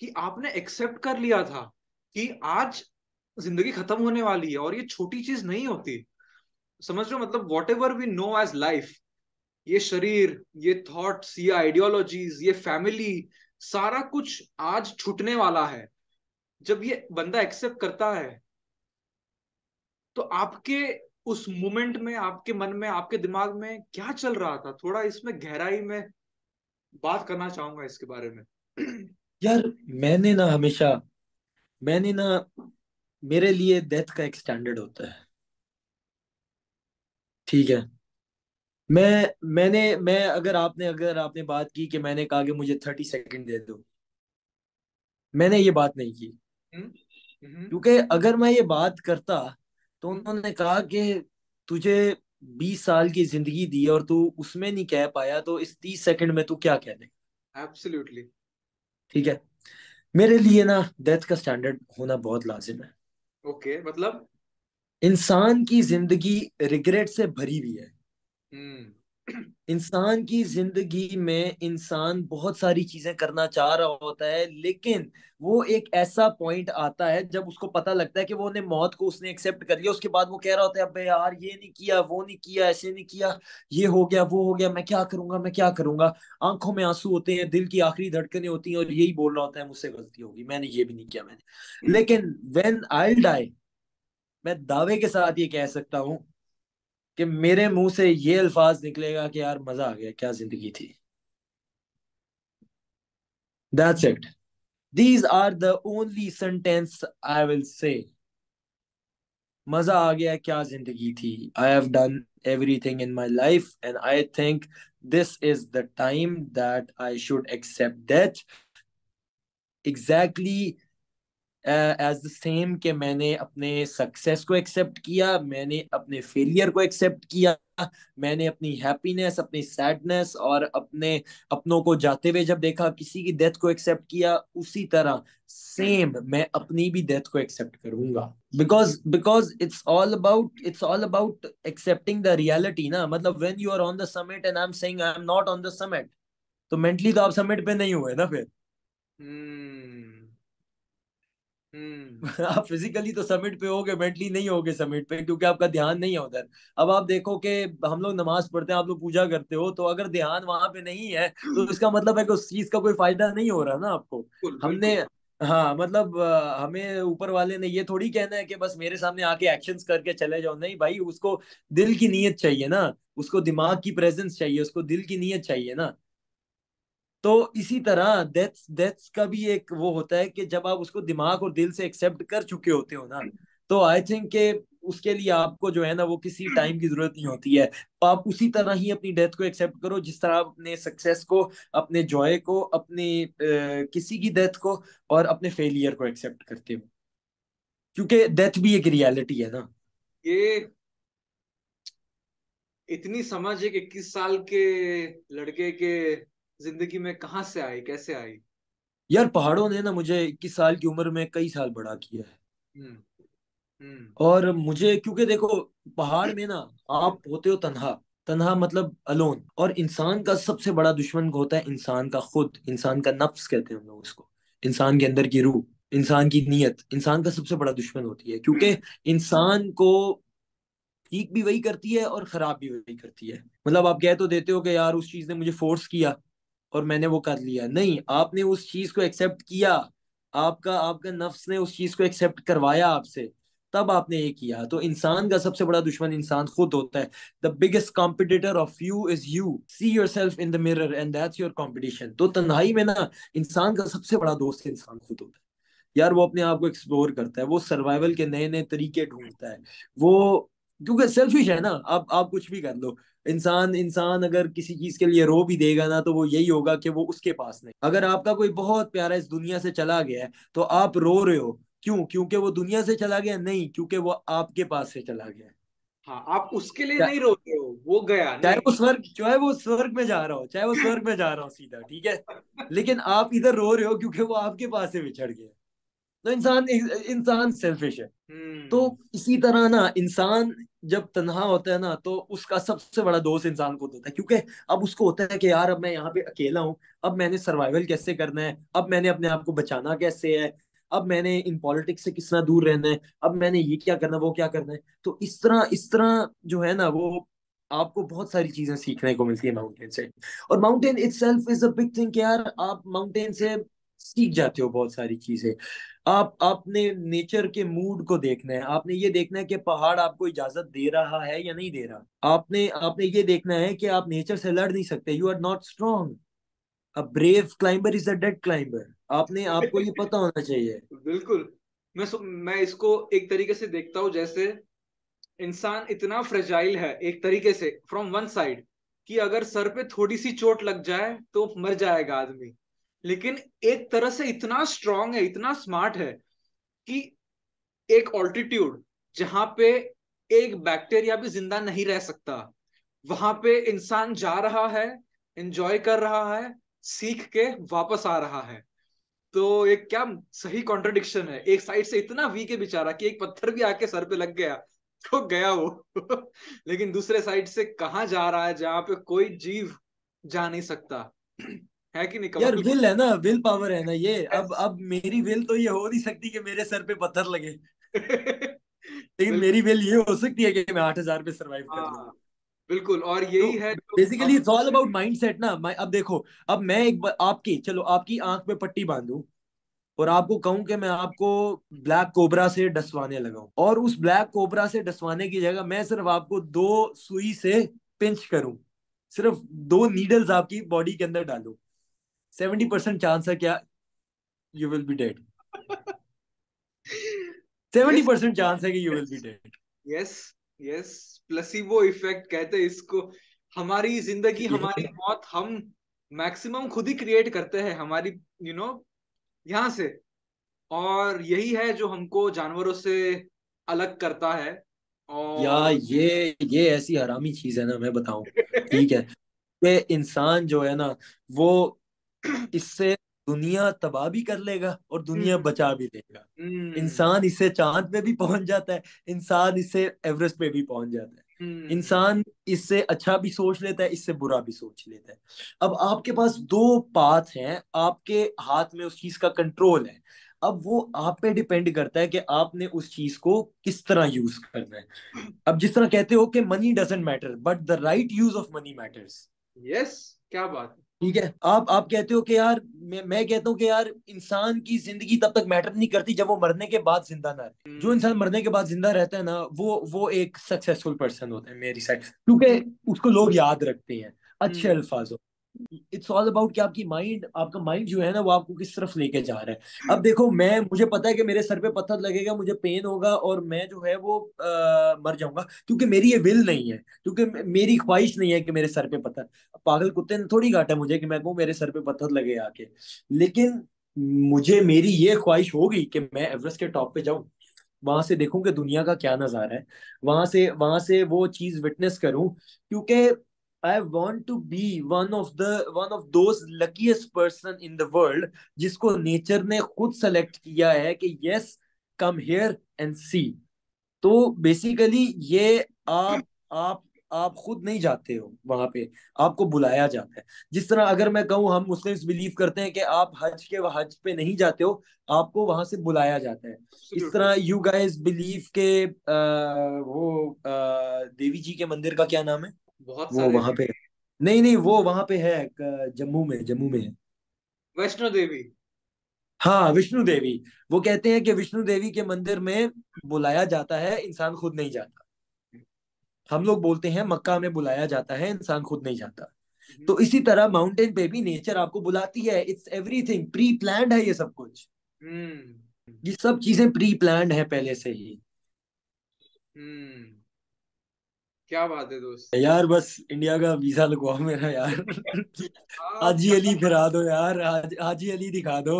कि आपने एक्सेप्ट कर लिया था कि आज ज़िंदगी खत्म होने वाली है और ये छोटी चीज़ नहीं होती। समझ लो मतलब whatever we know as life ये शरीर ये थॉट्स ये आइडियोलॉजीज ये फैमिली सारा कुछ आज छूटने वाला है। जब ये बंदा एक्सेप्ट करता है तो आपके उस मोमेंट में आपके मन में आपके दिमाग में क्या चल रहा था? थोड़ा इसमें गहराई में बात करना चाहूँगा इसके बारे में। यार मैंने ना हमेशा मैंने ना मेरे लिए डेथ का एक स्टैंडर्ड होता है। ठीक है? मैं मैंने मैं अगर आपने अगर आपने बात की कि मैंने कहा कि मुझे थर्टी सेकंड दे दो मैंने ये बात नहीं की। हम्म, हम्म। क्योंकि अगर मैं ये बात करता तो उन्होंने कहा कि तुझे बीस साल की ज़िंदगी दी और तू उसमें नहीं कह पाया तो इस तीस सेकंड में तू क्या कह दे? एब्सोल्युटली ठीक है। मेरे लिए ना डेथ का स्टैंडर्ड होना बहुत लाजिम है। ओके okay, मतलब? इंसान की ज़िंदगी रिग्रेट से भरी हुई है। Hmm. इंसान की ज़िंदगी में इंसान बहुत सारी चीज़ें करना चाह रहा होता है, लेकिन वो एक ऐसा पॉइंट आता है जब उसको पता लगता है कि वो ने मौत को उसने एक्सेप्ट कर लिया, उसके बाद वो कह रहा होता है, अबे यार, ये नहीं किया, वो नहीं किया, ऐसे नहीं किया, ये हो गया, वो हो गया, मैं क्या करूँगा, मैं क्या करूँगा? आँखों में आँसू होते हैं, दिल की आखिरी धड़कने होती हैं और यही बोल रहा होता है, मुझसे गलती होगी, मैंने ये भी नहीं किया, मैंने। लेकिन वेन आई डाई मैं दावे के साथ ये कह सकता हूँ कि मेरे मुँह से ये अल्फाज निकलेगा कि यार मज़ा आ गया, क्या ज़िंदगी थी। That's it these are the only sentence I will say मज़ा आ गया, क्या ज़िंदगी थी। I have done everything in my life and I think this is the time that I should accept that exactly as the same कि मैंने अपने success को एक्सेप्ट किया, मैंने अपने फेलियर को एक्सेप्ट किया, मैंने अपनी हैप्पीनेस अपनी सैडनेस और अपने अपनों को जाते हुए जब देखा, किसी की डेथ को एक्सेप्ट किया, उसी तरह सेम मैं अपनी भी डेथ को एक्सेप्ट करूँगा। Because because it's all about it's all about accepting the reality ना। मतलब when you are on the summit and I am saying I am not on the summit तो मेंटली तो आप समिट पे नहीं हुए ना फिर? हम्म आप फिजिकली तो समिट पे होगे मेंटली नहीं होगे समिट पे क्योंकि आपका ध्यान नहीं है उधर। अब आप देखो कि हम लोग नमाज़ पढ़ते हैं आप लोग पूजा करते हो तो अगर ध्यान वहाँ पे नहीं है तो इसका मतलब है कि उस चीज़ का कोई फ़ायदा नहीं हो रहा ना आपको। हमने हाँ मतलब हमें ऊपर वाले ने ये थोड़ी कहना है कि बस मेरे सामने आके एक्शंस करके चले जाओ। नहीं भाई उसको दिल की नीयत चाहिए ना उसको दिमाग की प्रेजेंस चाहिए उसको दिल की नीयत चाहिए ना। तो इसी तरह डेथ डेथ का भी एक वो होता है कि जब आप उसको दिमाग और दिल से एक्सेप्ट कर चुके होते हो ना तो आई थिंक के उसके लिए आपको जो है ना वो किसी टाइम की ज़रूरत नहीं होती है। तो आप उसी तरह ही अपनी डेथ को एक्सेप्ट करो, जिस तरह आप अपने सक्सेस को, अपने जॉय को, अपने किसी की डेथ को और अपने फेलियर को एक्सेप्ट करते हो। क्योंकि डेथ भी एक रियलिटी है ना। ये इतनी समझ एक इक्कीस साल के लड़के के ज़िंदगी में कहाँ से आई कैसे आई? यार पहाड़ों ने ना मुझे इक्कीस साल की उम्र में कई साल बड़ा किया है। हम्म हम्म। और मुझे क्योंकि देखो पहाड़ में ना आप होते हो तन्हा तन्हा मतलब अलोन और इंसान का सबसे बड़ा दुश्मन होता है इंसान का खुद इंसान का नफ्स कहते हैं हम लोग उसको। इंसान के अंदर की रूह इंसान की नीयत इंसान का सबसे बड़ा दुश्मन होती है क्योंकि इंसान को ठीक भी वही करती है और खराब भी वही करती है। मतलब आप कह तो देते हो कि यार उस चीज़ ने मुझे फोर्स किया और मैंने वो कर लिया। नहीं, आपने उस चीज़ को एक्सेप्ट किया। आपका आपका नफ्स ने उस चीज़ को एक्सेप्ट करवाया आपसे। तब आपने ये किया। तो इंसान का सबसे बड़ा दुश्मन इंसान खुद होता है। The biggest competitor of you is you see yourself in the mirror and that's your competition तो तन्हाई में ना, इंसान का सबसे बड़ा दोस्त इंसान खुद होता है। यार, वो अपने आप को एक्सप्लोर करता है। वो सर्वाइवल के नए नए तरीके ढूंढता है। वो क्योंकि सेल्फिश है ना आप आप कुछ भी कर लो। इंसान इंसान अगर किसी चीज़ के लिए रो भी देगा ना तो वो यही होगा कि वो उसके पास नहीं। अगर आपका कोई बहुत प्यारा इस दुनिया से चला गया है तो आप रो रहे हो। क्यों? क्योंकि वो दुनिया से चला गया नहीं क्योंकि वो आपके पास से चला गया। हाँ आप उसके लिए नहीं रो रहे हो वो गया चाहे वो स्वर्ग चाहे वो स्वर्ग में जा रहा हो चाहे वो स्वर्ग में जा रहा हो सीधा ठीक है? लेकिन आप इधर रो रहे हो क्योंकि वो आपके पास से बिछड़ गया। तो इंसान इंसान सेल्फिश है। तो हम्म इसी तरह ना इंसान जब तनहा होता है ना तो उसका सबसे बड़ा दोस्त इंसान को होता है। क्योंकि अब उसको होता है कि यार, अब मैं यहाँ पे अकेला हूँ, अब मैंने सर्वाइवल कैसे करना है, अब मैंने अपने आप को बचाना कैसे है, अब मैंने इन पॉलिटिक्स से किस दूर रहना है, अब मैंने ये क्या करना है, वो क्या करना है। तो इस तरह इस तरह जो है ना, वो आपको बहुत सारी चीज़ें सीखने को मिलती है माउंटेन से। और mountain itself is a big thing यार, आप माउंटेन से सीख जाते हो बहुत सारी चीज़ें। आप आपने नेचर के मूड को देखना है। आपने ये देखना है कि पहाड़ आपको इजाज़त दे रहा है या नहीं दे रहा। आपने आपने ये देखना है कि आप नेचर से लड़ नहीं सकते। You are not strong a brave climber is a dead climber आपने, आपको ये पता होना चाहिए। बिल्कुल। मैं मैं इसको एक तरीके से देखता हूँ जैसे इंसान इतना फ्रेजाइल है एक तरीके से फ्रॉम वन साइड कि अगर सर पे थोड़ी सी चोट लग जाए तो मर जाएगा आदमी। लेकिन एक तरह से इतना स्ट्रांग है, इतना स्मार्ट है कि एक ऑल्टीट्यूड जहाँ पे एक बैक्टीरिया भी ज़िंदा नहीं रह सकता, वहाँ पे इंसान जा रहा है एंजॉय कर रहा है, सीख के वापस आ रहा है। तो एक क्या सही कॉन्ट्रडिक्शन है। एक साइड से इतना वीक है बेचारा कि एक पत्थर भी आके सर पे लग गया तो गया वो। लेकिन दूसरे साइड से कहा जा रहा है, जहाँ पे कोई जीव जा नहीं सकता। है कि नहीं? यार विल है ना विल पावर है ना ये। अब अब मेरी विल तो ये हो नहीं सकती कि मेरे सर पे पत्थर लगे। लेकिन मेरी विल ये हो सकती है कि मैं आठ हज़ार पे सरवाइव कर लूँ। हाँ बिल्कुल और तो यही है basically it's all about mindset ना। मैं अब देखो अब मैं एक आपकी चलो आपकी आँख पे पट्टी बांधू और आपको कहूँ कि मैं आपको ब्लैक कोबरा से डसवाने लगाऊँ और उस ब्लैक कोबरा से डसवाने की जगह मैं सिर्फ़ आपको दो सुई से पिंच करूँ। सिर्फ़ दो नीडल्स आपकी बॉडी के अंदर डालूं। सेवेंटी परसेंट चांस है क्या you will be dead seventy percent chance है कि you will be dead yes yes placebo effect कहते हैं इसको। हमारी ज़िंदगी हमारी मौत हम मैक्सिमम खुद ही क्रिएट करते हैं। हमारी यू you नो know, यहाँ से। और यही है जो हमको जानवरों से अलग करता है। और या ये ये ऐसी हरामी चीज़ है ना मैं बताऊँ। ठीक है। कि इंसान जो है ना वो इससे दुनिया तबाह भी कर लेगा और दुनिया हम्म। बचा भी लेगा। हम्म। इंसान इससे चाँद पे भी पहुँच जाता है इंसान इससे एवरेस्ट पे भी पहुँच जाता है। हम्म, इंसान इससे अच्छा भी सोच लेता है इससे बुरा भी सोच लेता है। अब आपके पास दो पाथ हैं आपके हाथ में उस चीज़ का कंट्रोल है। अब वो आप पे डिपेंड करता है कि आपने उस चीज़ को किस तरह यूज़ करना है। अब जिस तरह कहते हो कि money doesn't matter but the right use of money matters yes क्या बात है। ठीक है? आप आप कहते हो कि यार मैं मैं कहता हूँ कि यार इंसान की ज़िंदगी तब तक मैटर नहीं करती जब वो मरने के बाद ज़िंदा ना रहे। जो इंसान मरने के बाद ज़िंदा रहता है ना वो वो एक सक्सेसफुल पर्सन होता है मेरी साइड क्योंकि उसको लोग याद रखते हैं। अच्छे हम्म। अल्फाजों इट्स ऑल अबाउट कि आपकी माइंड आपका माइंड जो है ना वो आपको किस तरफ़ लेके जा रहा है। अब देखो मैं मुझे पता है कि मेरे सर पे पत्थर लगेगा मुझे पेन होगा और मैं जो है वो आ, मर जाऊँगा। क्योंकि मेरी ये विल नहीं है क्योंकि मेरी ख्वाहिश नहीं है कि मेरे सर पे पत्थर। पागल कुत्ते ने थोड़ी काटा मुझे कि मैं कहूँ मेरे सर पे पत्थर लगे आके। लेकिन मुझे मेरी ये ख्वाहिश होगी कि मैं एवरेस्ट के टॉप पे जाऊँ। वहाँ से देखूँ कि दुनिया का क्या नज़ारा है। वहाँ से वहाँ से वो चीज़ विटनेस करूँ। क्योंकि I want to be one of the one of those luckiest person in the world जिसको नेचर ने खुद सेलेक्ट किया है कि yes come here and see तो बेसिकली ये आप आप आप खुद नहीं जाते हो वहाँ पे आपको बुलाया जाता है। जिस तरह अगर मैं कहूँ हम मुस्लिम बिलीव करते हैं कि आप हज के हज पे नहीं जाते हो आपको वहाँ से बुलाया जाता है। इस तरह यू गाइस बिलीव के आ, वो आ, देवी जी के मंदिर का क्या नाम है? बहुत वो सारे वहाँ पे नहीं नहीं वो वहाँ पे है जम्मू में जम्मू में। है वैष्णो देवी। हाँ विष्णु देवी। वो कहते हैं कि विष्णु देवी के मंदिर में बुलाया जाता है इंसान खुद नहीं जाता। हम लोग बोलते हैं मक्का में बुलाया जाता है इंसान खुद नहीं जाता। तो इसी तरह माउंटेन पे भी नेचर आपको बुलाती है इट्स एवरीथिंग प्री प्लान है ये सब कुछ। हम्म। ये सब चीज़ें प्री प्लान है पहले से ही। हम्म। क्या बात है दोस्त। यार बस इंडिया का वीज़ा लगवाओ मेरा यार। हाजी अली फिरा दो यार। हाजी अली दिखा दो।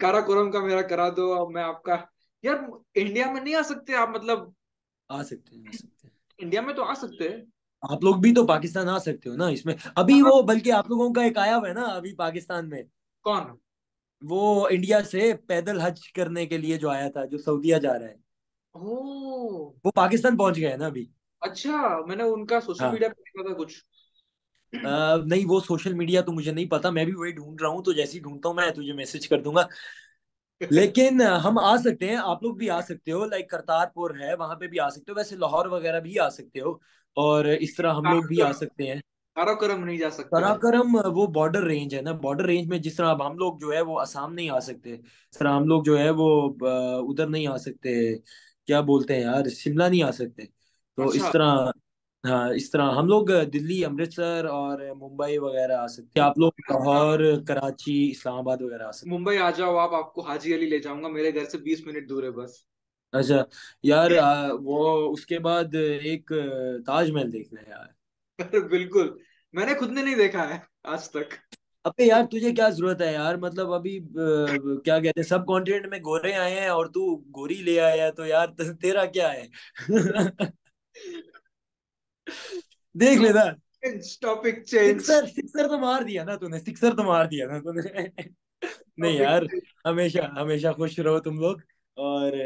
काराकोरम का मेरा करा दो अब मैं आपका। यार इंडिया में नहीं आ सकते आप मतलब आ सकते हैं आ सकते हैं। इंडिया में तो आ सकते हैं। आप लोग भी तो पाकिस्तान आ सकते हो ना इसमें। अभी वो बल्कि आप लोगों का एक आया हुआ है ना अभी पाकिस्तान में। कौन? वो इंडिया से पैदल हज करने के लिए जो आया था जो सऊदीया जा रहा है। ओ वो पाकिस्तान पहुँच गया है ना अभी। अच्छा मैंने उनका सोशल हाँ। मीडिया पे देखा था कुछ। आ, नहीं वो सोशल मीडिया तो मुझे नहीं पता मैं भी वही ढूंढ रहा हूँ तो जैसे ही ढूंढता हूँ मैं तुझे मैसेज कर दूँगा। लेकिन हम आ सकते हैं आप लोग भी आ सकते हो लाइक करतारपुर है वहाँ पे भी आ सकते हो वैसे लाहौर वगैरह भी आ सकते हो और इस तरह हम लोग भी आ सकते हैं। काराकोरम नहीं जा सकते। कराकरम वो बॉर्डर रेंज है ना बॉर्डर रेंज में जिस तरह अब हम लोग जो है वो असम नहीं आ सकते इस तरह हम लोग जो है वो उधर नहीं आ सकते क्या बोलते हैं यार शिमला नहीं आ सकते। तो अच्छा। इस तरह हाँ इस तरह। हम लोग दिल्ली अमृतसर और मुंबई वगैरह आ सकते हैं। आप लोग लाहौर कराची इस्लामाबाद वगैरह आ सकते मुंबई आ जाओ आप आपको हाजी अली ले जाऊँगा। मेरे घर से बीस मिनट दूर है बस। अच्छा यार आ, वो उसके बाद एक ताजमहल देखना है यार। अरे बिल्कुल। मैंने खुद ने नहीं देखा है आज तक। अबे यार तुझे क्या ज़रूरत है यार? मतलब अभी अ, क्या कहते हैं सब कॉन्टिनेंट में गोरे आए हैं और तू गोरी ले आया है तो यार तेरा क्या है? देख लेना। टॉपिक चेंज सिक्सर सिक्सर तो मार दिया ना तूने सिक्सर तो मार दिया ना तूने। नहीं यार हमेशा हमेशा खुश रहो तुम लोग और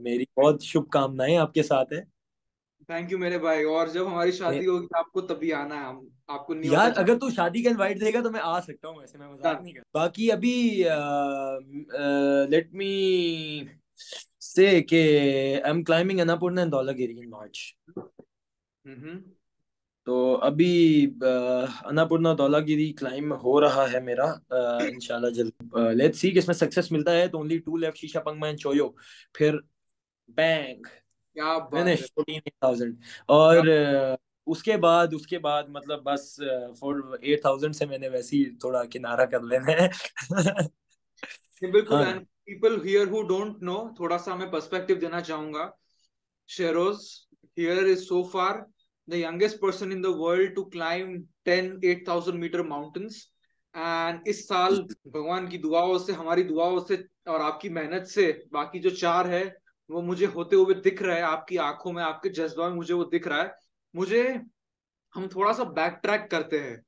मेरी बहुत शुभकामनाएँ आपके साथ है। थैंक यू मेरे भाई और जब हमारी शादी होगी आपको तभी आना है हम आपको नहीं यार अगर तू शादी का इनवाइट देगा तो मैं आ सकता हूँ वैसे मैं मज़ाक नहीं कर बाकी अभी लेट मी से कि I am climbing Annapurna and Dhaulagiri in March hmm तो अभी अन्नपूर्णा धौलागिरी क्लाइम हो रहा है मेरा इंशाल्लाह जल्द। लेट्स सी इसमें सक्सेस मिलता है। तो ओनली टू लेफ़्ट शीशा पंगमा एंड चोयो। फिर बैंग फिनिश फोर्टीन थाउज़ेंड और उसके बाद उसके बाद मतलब बस फोर एट थाउज़ेंड से मैंने वैसे ही थोड़ा किनारा कर लेना है। बिल्कुल हाँ। People here who don't know थोड़ा सा मैं पर्सपेक्टिव देना चाहूँगा। Sheroz here is so far the youngest person in the world to climb 10 8000 meter mountains and इस साल भगवान की दुआओं से, हमारी दुआओं से और आपकी मेहनत से बाकी जो चार है, वो मुझे होते हुए दिख रहा है। आपकी आँखों में, आपके जज्बा में मुझे वो दिख रहा है। मुझे हम थोड़ा सा बैक ट्रैक करते हैं।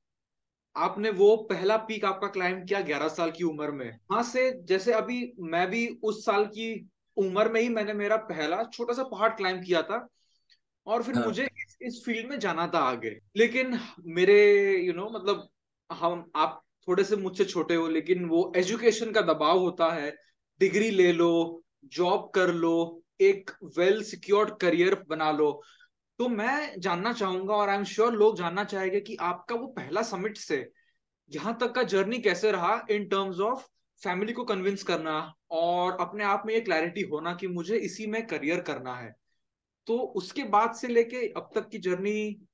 आपने वो पहला पीक आपका क्लाइम किया ग्यारह साल की उम्र में। वहाँ से जैसे अभी मैं भी उस साल की उम्र में ही मैंने मेरा पहला छोटा सा पहाड़ क्लाइम किया था और फिर हाँ। मुझे इस, इस फ़ील्ड में जाना था आगे। लेकिन मेरे यू you नो know, मतलब हम आप थोड़े से मुझसे छोटे हो लेकिन वो एजुकेशन का दबाव होता है। डिग्री ले लो जॉब कर लो एक वेल सिक्योर्ड करियर बना लो। तो मैं जानना चाहूँगा और आई एम श्योर लोग जानना चाहेंगे कि आपका वो पहला समिट से यहाँ तक का जर्नी कैसे रहा इन टर्म्स ऑफ़ फैमिली को कन्विंस करना और अपने आप में ये क्लैरिटी होना कि मुझे इसी में करियर करना है। तो उसके बाद से लेके अब तक की जर्नी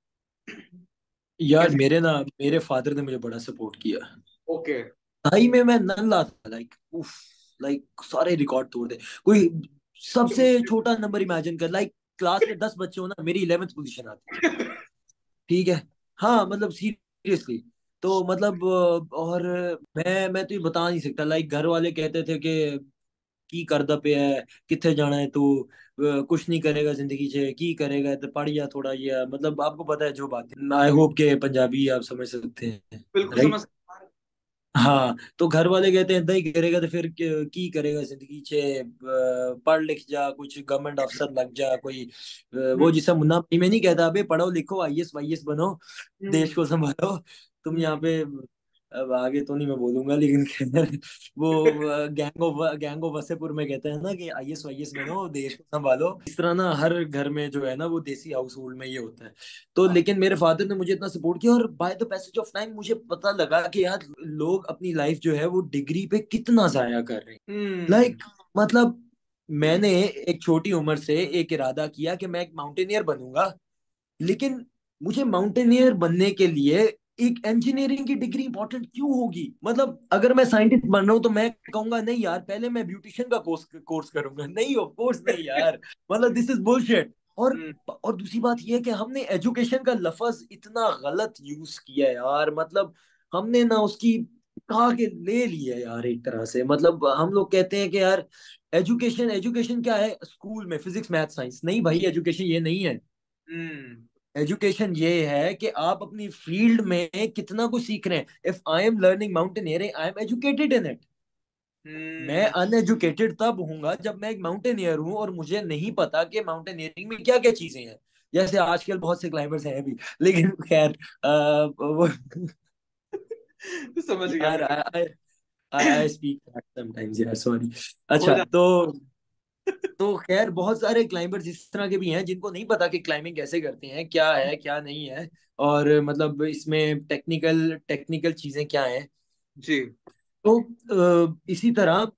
यार मेरे ना मेरे फादर ने मुझे बड़ा सपोर्ट किया। ओके ढाई में मैं नल्ला था लाइक उफ लाइक सारे रिकॉर्ड तोड़ दे। कोई सबसे छोटा नंबर इमेजिन कर लाइक क्लास में दस बच्चे हो ना मेरी इलेवेंथ पोजीशन आती है। ठीक है? हाँ मतलब सीरियसली तो मतलब और मैं मैं तो ये बता नहीं सकता। लाइक घर वाले कहते थे कि की करदा पे है? कितने जाना है तू? कुछ नहीं करेगा ज़िंदगी से। की करेगा? तो पढ़ जा थोड़ा ये। मतलब आपको पता है जो बात है। आई होप के पंजाबी आप समझ सकते हैं। बिल्कुल समझ हाँ तो घर वाले कहते हैं नहीं करेगा तो फिर क- की करेगा ज़िंदगी? छे पढ़ लिख जा कुछ गवर्नमेंट अफसर लग जा कोई अ, हम्म। वो जिसे मुन्ना मैं नहीं कहता अबे पढ़ो लिखो आईएएस वाईएएस बनो हम्म। देश को संभालो तुम यहाँ हम्म पे अब आगे तो नहीं मैं बोलूँगा लेकिन वो gang of gang of Wasseypur में कहते हैं ना कि आईएएस वाईएएस बनो देश को संभालो। इस तरह ना हर घर में जो है ना वो देसी हाउस होल्ड में ये होता है। तो लेकिन मेरे फादर ने मुझे इतना सपोर्ट किया और by the passage of time मुझे पता लगा कि यार लोग अपनी लाइफ जो है वो डिग्री पे कितना जाया कर रहे हैं। हम्म। लाइक मतलब मैंने एक छोटी उम्र से एक इरादा किया कि मैं एक माउंटेनियर बनूँगा। लेकिन मुझे माउंटेनियर बनने के लिए एक इंजीनियरिंग की डिग्री इंपॉर्टेंट क्यों होगी? मतलब अगर मैं साइंटिस्ट बन रहा हूँ तो मैं कहूँगा नहीं यार पहले मैं ब्यूटिशियन का कोर्स कोर्स करूँगा। नहीं ऑफ़ कोर्स नहीं यार। मतलब दिस इज़ बुलशिट और हम्म। और दूसरी बात यह है कि हमने एजुकेशन का लफ्ज इतना गलत यूज़ किया है यार। मतलब हमने ना उसकी कहा के ले लिया यार एक तरह से। मतलब हम लोग कहते हैं कि यार एजुकेशन एजुकेशन क्या है? स्कूल में फिजिक्स मैथ साइंस नहीं भाई एजुकेशन ये नहीं है। हम्म। एजुकेशन ये है कि आप अपनी फ़ील्ड में कितना कुछ सीख रहे हैं। If I am learning mountaineering I am educated in it मैं हम्म। अनएजुकेटेड तब हूँगा जब मैं एक माउंटेनियर हूँ और मुझे नहीं पता कि माउंटेनियरिंग में क्या क्या चीज़ें हैं। जैसे आजकल बहुत से क्लाइंबर्स हैं भी लेकिन खैर वो समझ गया। आई स्पीक समटाइम्स यार सॉरी अच्छा तो तो खैर बहुत सारे क्लाइंबर्स इस तरह के भी हैं जिनको नहीं पता कि क्लाइंबिंग कैसे करते हैं क्या है क्या नहीं है और मतलब इसमें टेक्निकल टेक्निकल चीज़ें क्या हैं। जी। तो इसी तरह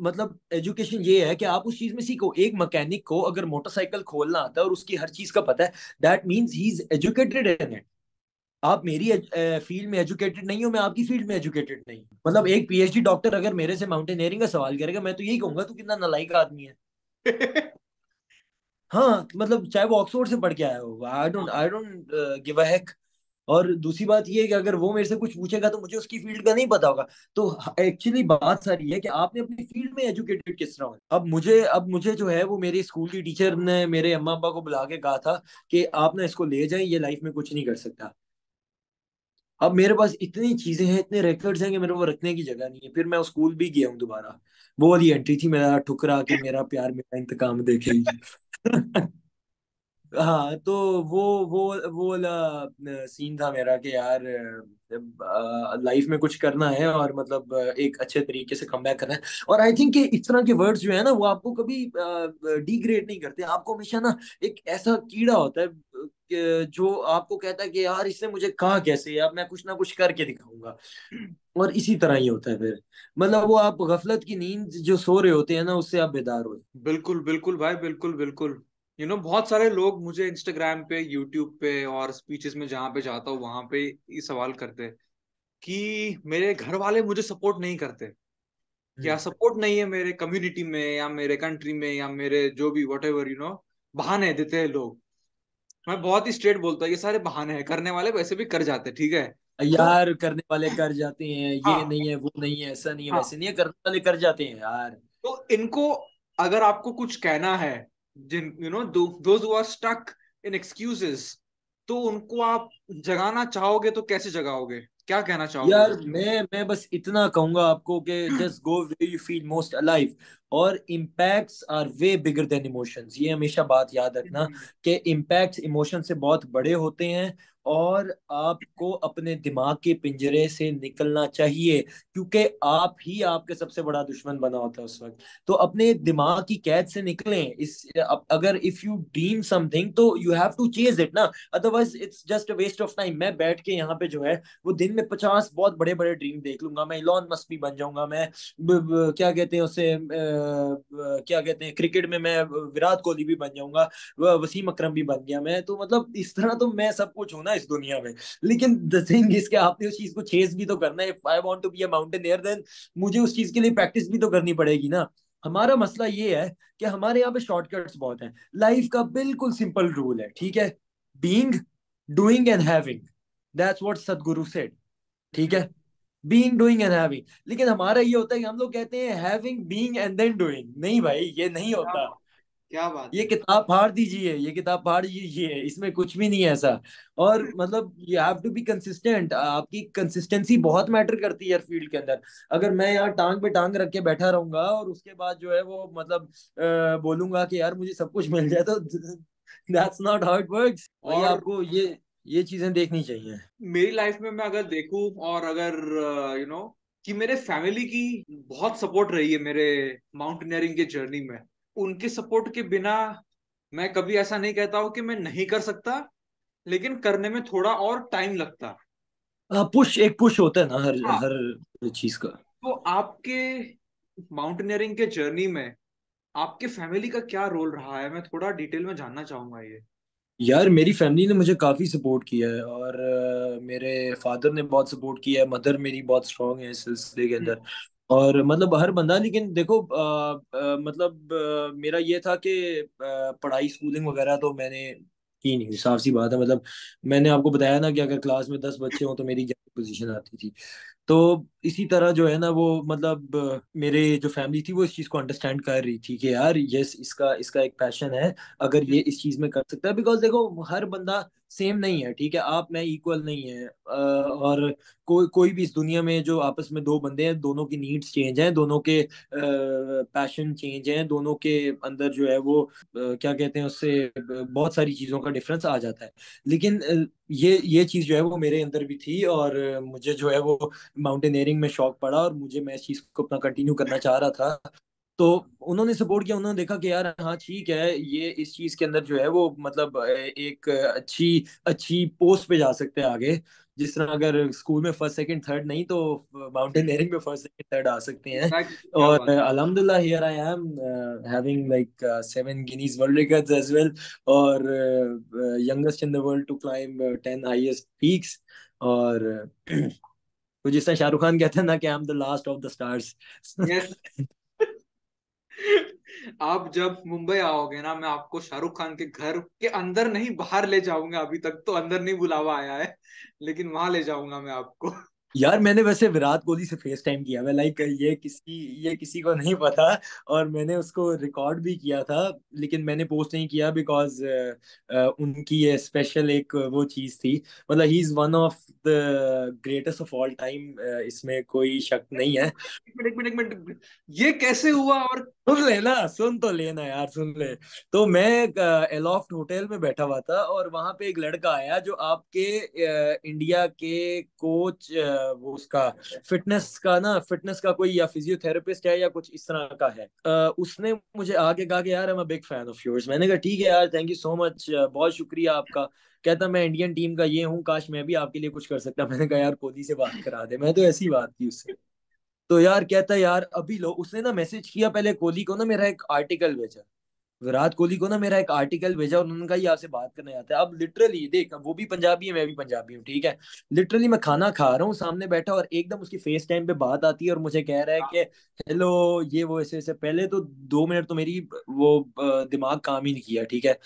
मतलब एजुकेशन ये है कि आप उस चीज़ में सीखो एक मैकेनिक को अगर मोटरसाइकिल खोलना आता है और उसकी हर चीज़ का पता है that means he is educated in it आप मेरी फ़ील्ड में एजुकेटेड नहीं हो मैं आपकी फ़ील्ड में एजुकेटेड नहीं हूँ। मतलब एक पीएचडी डॉक्टर अगर मेरे से माउंटेनियरिंग का सवाल करेगा मैं तो यही कहूँगा तू कितना नालायक आदमी है। हाँ मतलब चाहे वो ऑक्सफोर्ड से पढ़ के आया हो I don't I don't give a heck और दूसरी बात ये है कि अगर वो मेरे से कुछ पूछेगा तो मुझे उसकी फ़ील्ड का नहीं पता होगा। तो एक्चुअली बात सारी है कि आपने अपनी फ़ील्ड में एजुकेटेड किस तरह होना अब मुझे अब मुझे जो है वो मेरी स्कूल की टीचर ने मेरे अम्मा अब्बा को बुला के कहा था कि आप ना इसको ले जाएँ, ये लाइफ में कुछ नहीं कर सकता। अब मेरे पास इतनी चीज़ें हैं, इतने रिकॉर्ड्स हैं कि मेरे को रखने की जगह नहीं है। फिर मैं स्कूल भी गया हूँ दोबारा। वो वाली एंट्री थी, मेरा ठुकरा के मेरा प्यार मेरा इंतकाम देखेगी। हाँ तो वो वो वो वाला सीन था मेरा कि यार लाइफ में कुछ करना है और मतलब एक अच्छे तरीके से कम करना है। और आई थिंक कि इस तरह के वर्ड्स जो है ना, वो आपको कभी डिग्रेड नहीं करते। आपको हमेशा ना एक ऐसा कीड़ा होता है जो आपको कहता है कि यार, इसने मुझे कहा कैसे? अब मैं कुछ ना कुछ करके दिखाऊँगा। और इसी तरह ही होता है फिर। मतलब वो आप गफलत की नींद जो सो रहे होते हैं ना, उससे आप बेदार हो। बिल्कुल बिल्कुल भाई, बिल्कुल बिल्कुल। यू नो बहुत सारे लोग मुझे इंस्टाग्राम पे यूट्यूब पे और स्पीचेस में जहाँ पे जाता हूँ वहाँ पे ये सवाल करते हैं कि मेरे घर वाले मुझे सपोर्ट नहीं करते। या हम्म। सपोर्ट नहीं है मेरे कम्युनिटी में या मेरे कंट्री में या मेरे जो भी वट एवर यू नो बहाने देते हैं लोग। मैं बहुत ही स्ट्रेट बोलता हूँ ये सारे बहाने हैं करने वाले वैसे भी कर जाते ठीक है? तो यार करने वाले कर जाते हैं ये हाँ। नहीं है वो नहीं है ऐसा नहीं है हाँ। वैसे नहीं है करने वाले कर जाते हैं यार। तो इनको अगर आपको कुछ कहना है जिन you know those who are stuck in excuses तो उनको आप जगाना चाहोगे तो कैसे जगाओगे? क्या कहना चाहोगे? यार मैं मैं बस इतना कहूँगा आपको कि just go where you feel most alive और impacts are way bigger than emotions ये हमेशा बात याद रखना कि इम्पैक्ट्स इमोशन से बहुत बड़े होते हैं और आपको अपने दिमाग के पिंजरे से निकलना चाहिए क्योंकि आप ही आपके सबसे बड़ा दुश्मन बना होता है उस वक्त। तो अपने दिमाग की कैद से निकलें। इस अगर इफ़ यू ड्रीम समथिंग तो you have to chase it ना। Otherwise it's just a waste of time मैं बैठ के यहाँ पे जो है वो दिन में पचास बहुत बड़े बड़े ड्रीम देख लूँगा। मैं इलॉन मस्क भी बन जाऊँगा। मैं ब, ब, क्या कहते हैं उसे क्या कहते हैं, क्रिकेट में मैं विराट कोहली भी बन जाऊँगा वसीम अकरम भी बन गया मैं। तो मतलब इस तरह तो मैं सब कुछ हूँ ना इस दुनिया में। लेकिन द थिंग इज़ कि आपने उस चीज़ को चेस भी तो करना है। If I want to be a mountaineer then मुझे उस चीज़ के लिए प्रैक्टिस भी तो करनी पड़ेगी ना। हमारा मसला ये है कि हमारे यहाँ पे शॉर्टकट्स बहुत हैं। लाइफ का बिल्कुल सिंपल रूल है, ठीक है? Being doing and having that's what Sadhguru said ठीक है? बीइंग डूइंग एंड हैविंग लेकिन हमारा ये होता है कि हम लोग कहते हैं having being and then doing नहीं भाई ये नहीं होता। क्या बात ये किताब फाड़ दीजिए ये किताब फाड़ दीजिए इसमें कुछ भी नहीं है ऐसा। और मतलब you have to be consistent आपकी कंसिस्टेंसी बहुत मैटर करती है फ़ील्ड के अंदर। अगर मैं यहाँ टांग पे टांग रख के बैठा रहूँगा और उसके बाद जो है वो मतलब आ, बोलूँगा कि यार मुझे सब कुछ मिल जाए तो that's not how it works और आपको ये ये चीज़ें देखनी चाहिए। मेरी लाइफ में मैं अगर देखूँ और अगर you uh, know you know, कि मेरे फैमिली की बहुत सपोर्ट रही है मेरे माउंटेनियरिंग के जर्नी में। उनके सपोर्ट के बिना मैं कभी ऐसा नहीं कहता हूँ कि मैं नहीं कर सकता लेकिन करने में थोड़ा और टाइम लगता। आ, पुश एक पुश होता है ना हर हाँ, हर चीज़ का। तो आपके माउंटेनियरिंग के जर्नी में आपके फैमिली का क्या रोल रहा है? मैं थोड़ा डिटेल में जानना चाहूँगा ये। यार मेरी फैमिली ने मुझे काफ़ी सपोर्ट किया है और मेरे फादर ने बहुत सपोर्ट किया है मदर मेरी बहुत स्ट्रांग है इस सिलसिले के अंदर। और मतलब हर बंदा लेकिन देखो आ, आ, मतलब आ, मेरा ये था कि पढ़ाई स्कूलिंग वगैरह तो मैंने की नहीं साफ़ सी बात है मतलब मैंने आपको बताया ना कि अगर क्लास में दस बच्चे हों तो मेरी क्या पोजीशन आती थी तो इसी तरह जो है ना वो मतलब मेरे जो फैमिली थी वो इस चीज़ को अंडरस्टैंड कर रही थी कि यार यस इसका इसका एक पैशन है, अगर ये इस चीज़ में कर सकता है। बिकॉज़ देखो, हर बंदा सेम नहीं है, ठीक है? आप मैं इक्वल नहीं है और कोई कोई भी इस दुनिया में जो आपस में दो बंदे हैं, दोनों की नीड्स चेंज हैं, दोनों के पैशन चेंज हैं, दोनों के अंदर जो है वो क्या कहते हैं उससे, बहुत सारी चीज़ों का डिफरेंस आ जाता है। लेकिन ये ये चीज़ जो है वो मेरे अंदर भी थी और मुझे जो है वो माउंटेनियरिंग में शौक पड़ा और मुझे मैं इस चीज़ को अपना कंटिन्यू करना चाह रहा था। तो उन्होंने सपोर्ट किया उन्होंने देखा कि यार हाँ ठीक है ये इस चीज़ के अंदर जो है वो मतलब एक अच्छी अच्छी पोस्ट पे जा सकते हैं आगे। जिस तरह अगर स्कूल में फ़र्स्ट सेकंड थर्ड नहीं तो माउंटेनियरिंग में फ़र्स्ट सेकंड थर्ड आ सकते हैं। और अल्हम्दुलिल्लाह here I am having like seven Guinness world records as well और youngest in the world to climb ten highest peaks और तो जिस तरह शाहरुख खान कहते हैं ना कि I am the last of the stars आप जब मुंबई आओगे ना, मैं आपको शाहरुख खान के घर के अंदर नहीं, बाहर ले जाऊँगा अभी तक तो अंदर नहीं बुलावा आया है, लेकिन वहाँ ले जाऊँगा मैं आपको। यार मैंने वैसे विराट कोहली से फेस टाइम किया मैं लाइक ये किसी ये किसी को नहीं पता और मैंने उसको रिकॉर्ड भी किया था लेकिन मैंने पोस्ट नहीं किया बिकॉज़ उनकी ये स्पेशल एक वो चीज़ थी। मतलब he is one of the greatest of all time इसमें कोई शक नहीं है। मिनट मिनट मिनट ये कैसे हुआ? और सुन लेना सुन तो लेना यार सुन ले। तो मैं एलॉफ्ट होटल में बैठा हुआ था और वहाँ पे एक लड़का आया जो आपके इंडिया के कोच वो उसका फिटनेस का ना फिटनेस का कोई या फिजियोथेरेपिस्ट है या कुछ इस तरह का है। uh, उसने मुझे आगे कहा कि यार बिग फ़ैन ऑफ़ योर्स मैंने कहा ठीक है यार थैंक यू सो मच बहुत शुक्रिया आपका। कहता मैं इंडियन टीम का ये हूँ काश मैं भी आपके लिए कुछ कर सकता। मैंने कहा यार कोहली से बात करा दे। मैं तो ऐसी बात की उससे। तो यार कहता यार अभी लो उसने ना मैसेज किया पहले कोहली को ना मेरा एक आर्टिकल भेजा। विराट कोहली को ना मेरा एक आर्टिकल भेजा और उन्होंने कहा आपसे बात करने आता है अब लिटरली देख वो भी पंजाबी है मैं भी पंजाबी हूँ ठीक है लिटरली मैं खाना खा रहा हूँ सामने बैठा और एकदम उसकी फेस टाइम पे बात आती है और मुझे कह रहा है कि हेलो ये वो ऐसे ऐसे पहले तो दो मिनट तो मेरी वो दिमाग काम ही नहीं किया ठीक है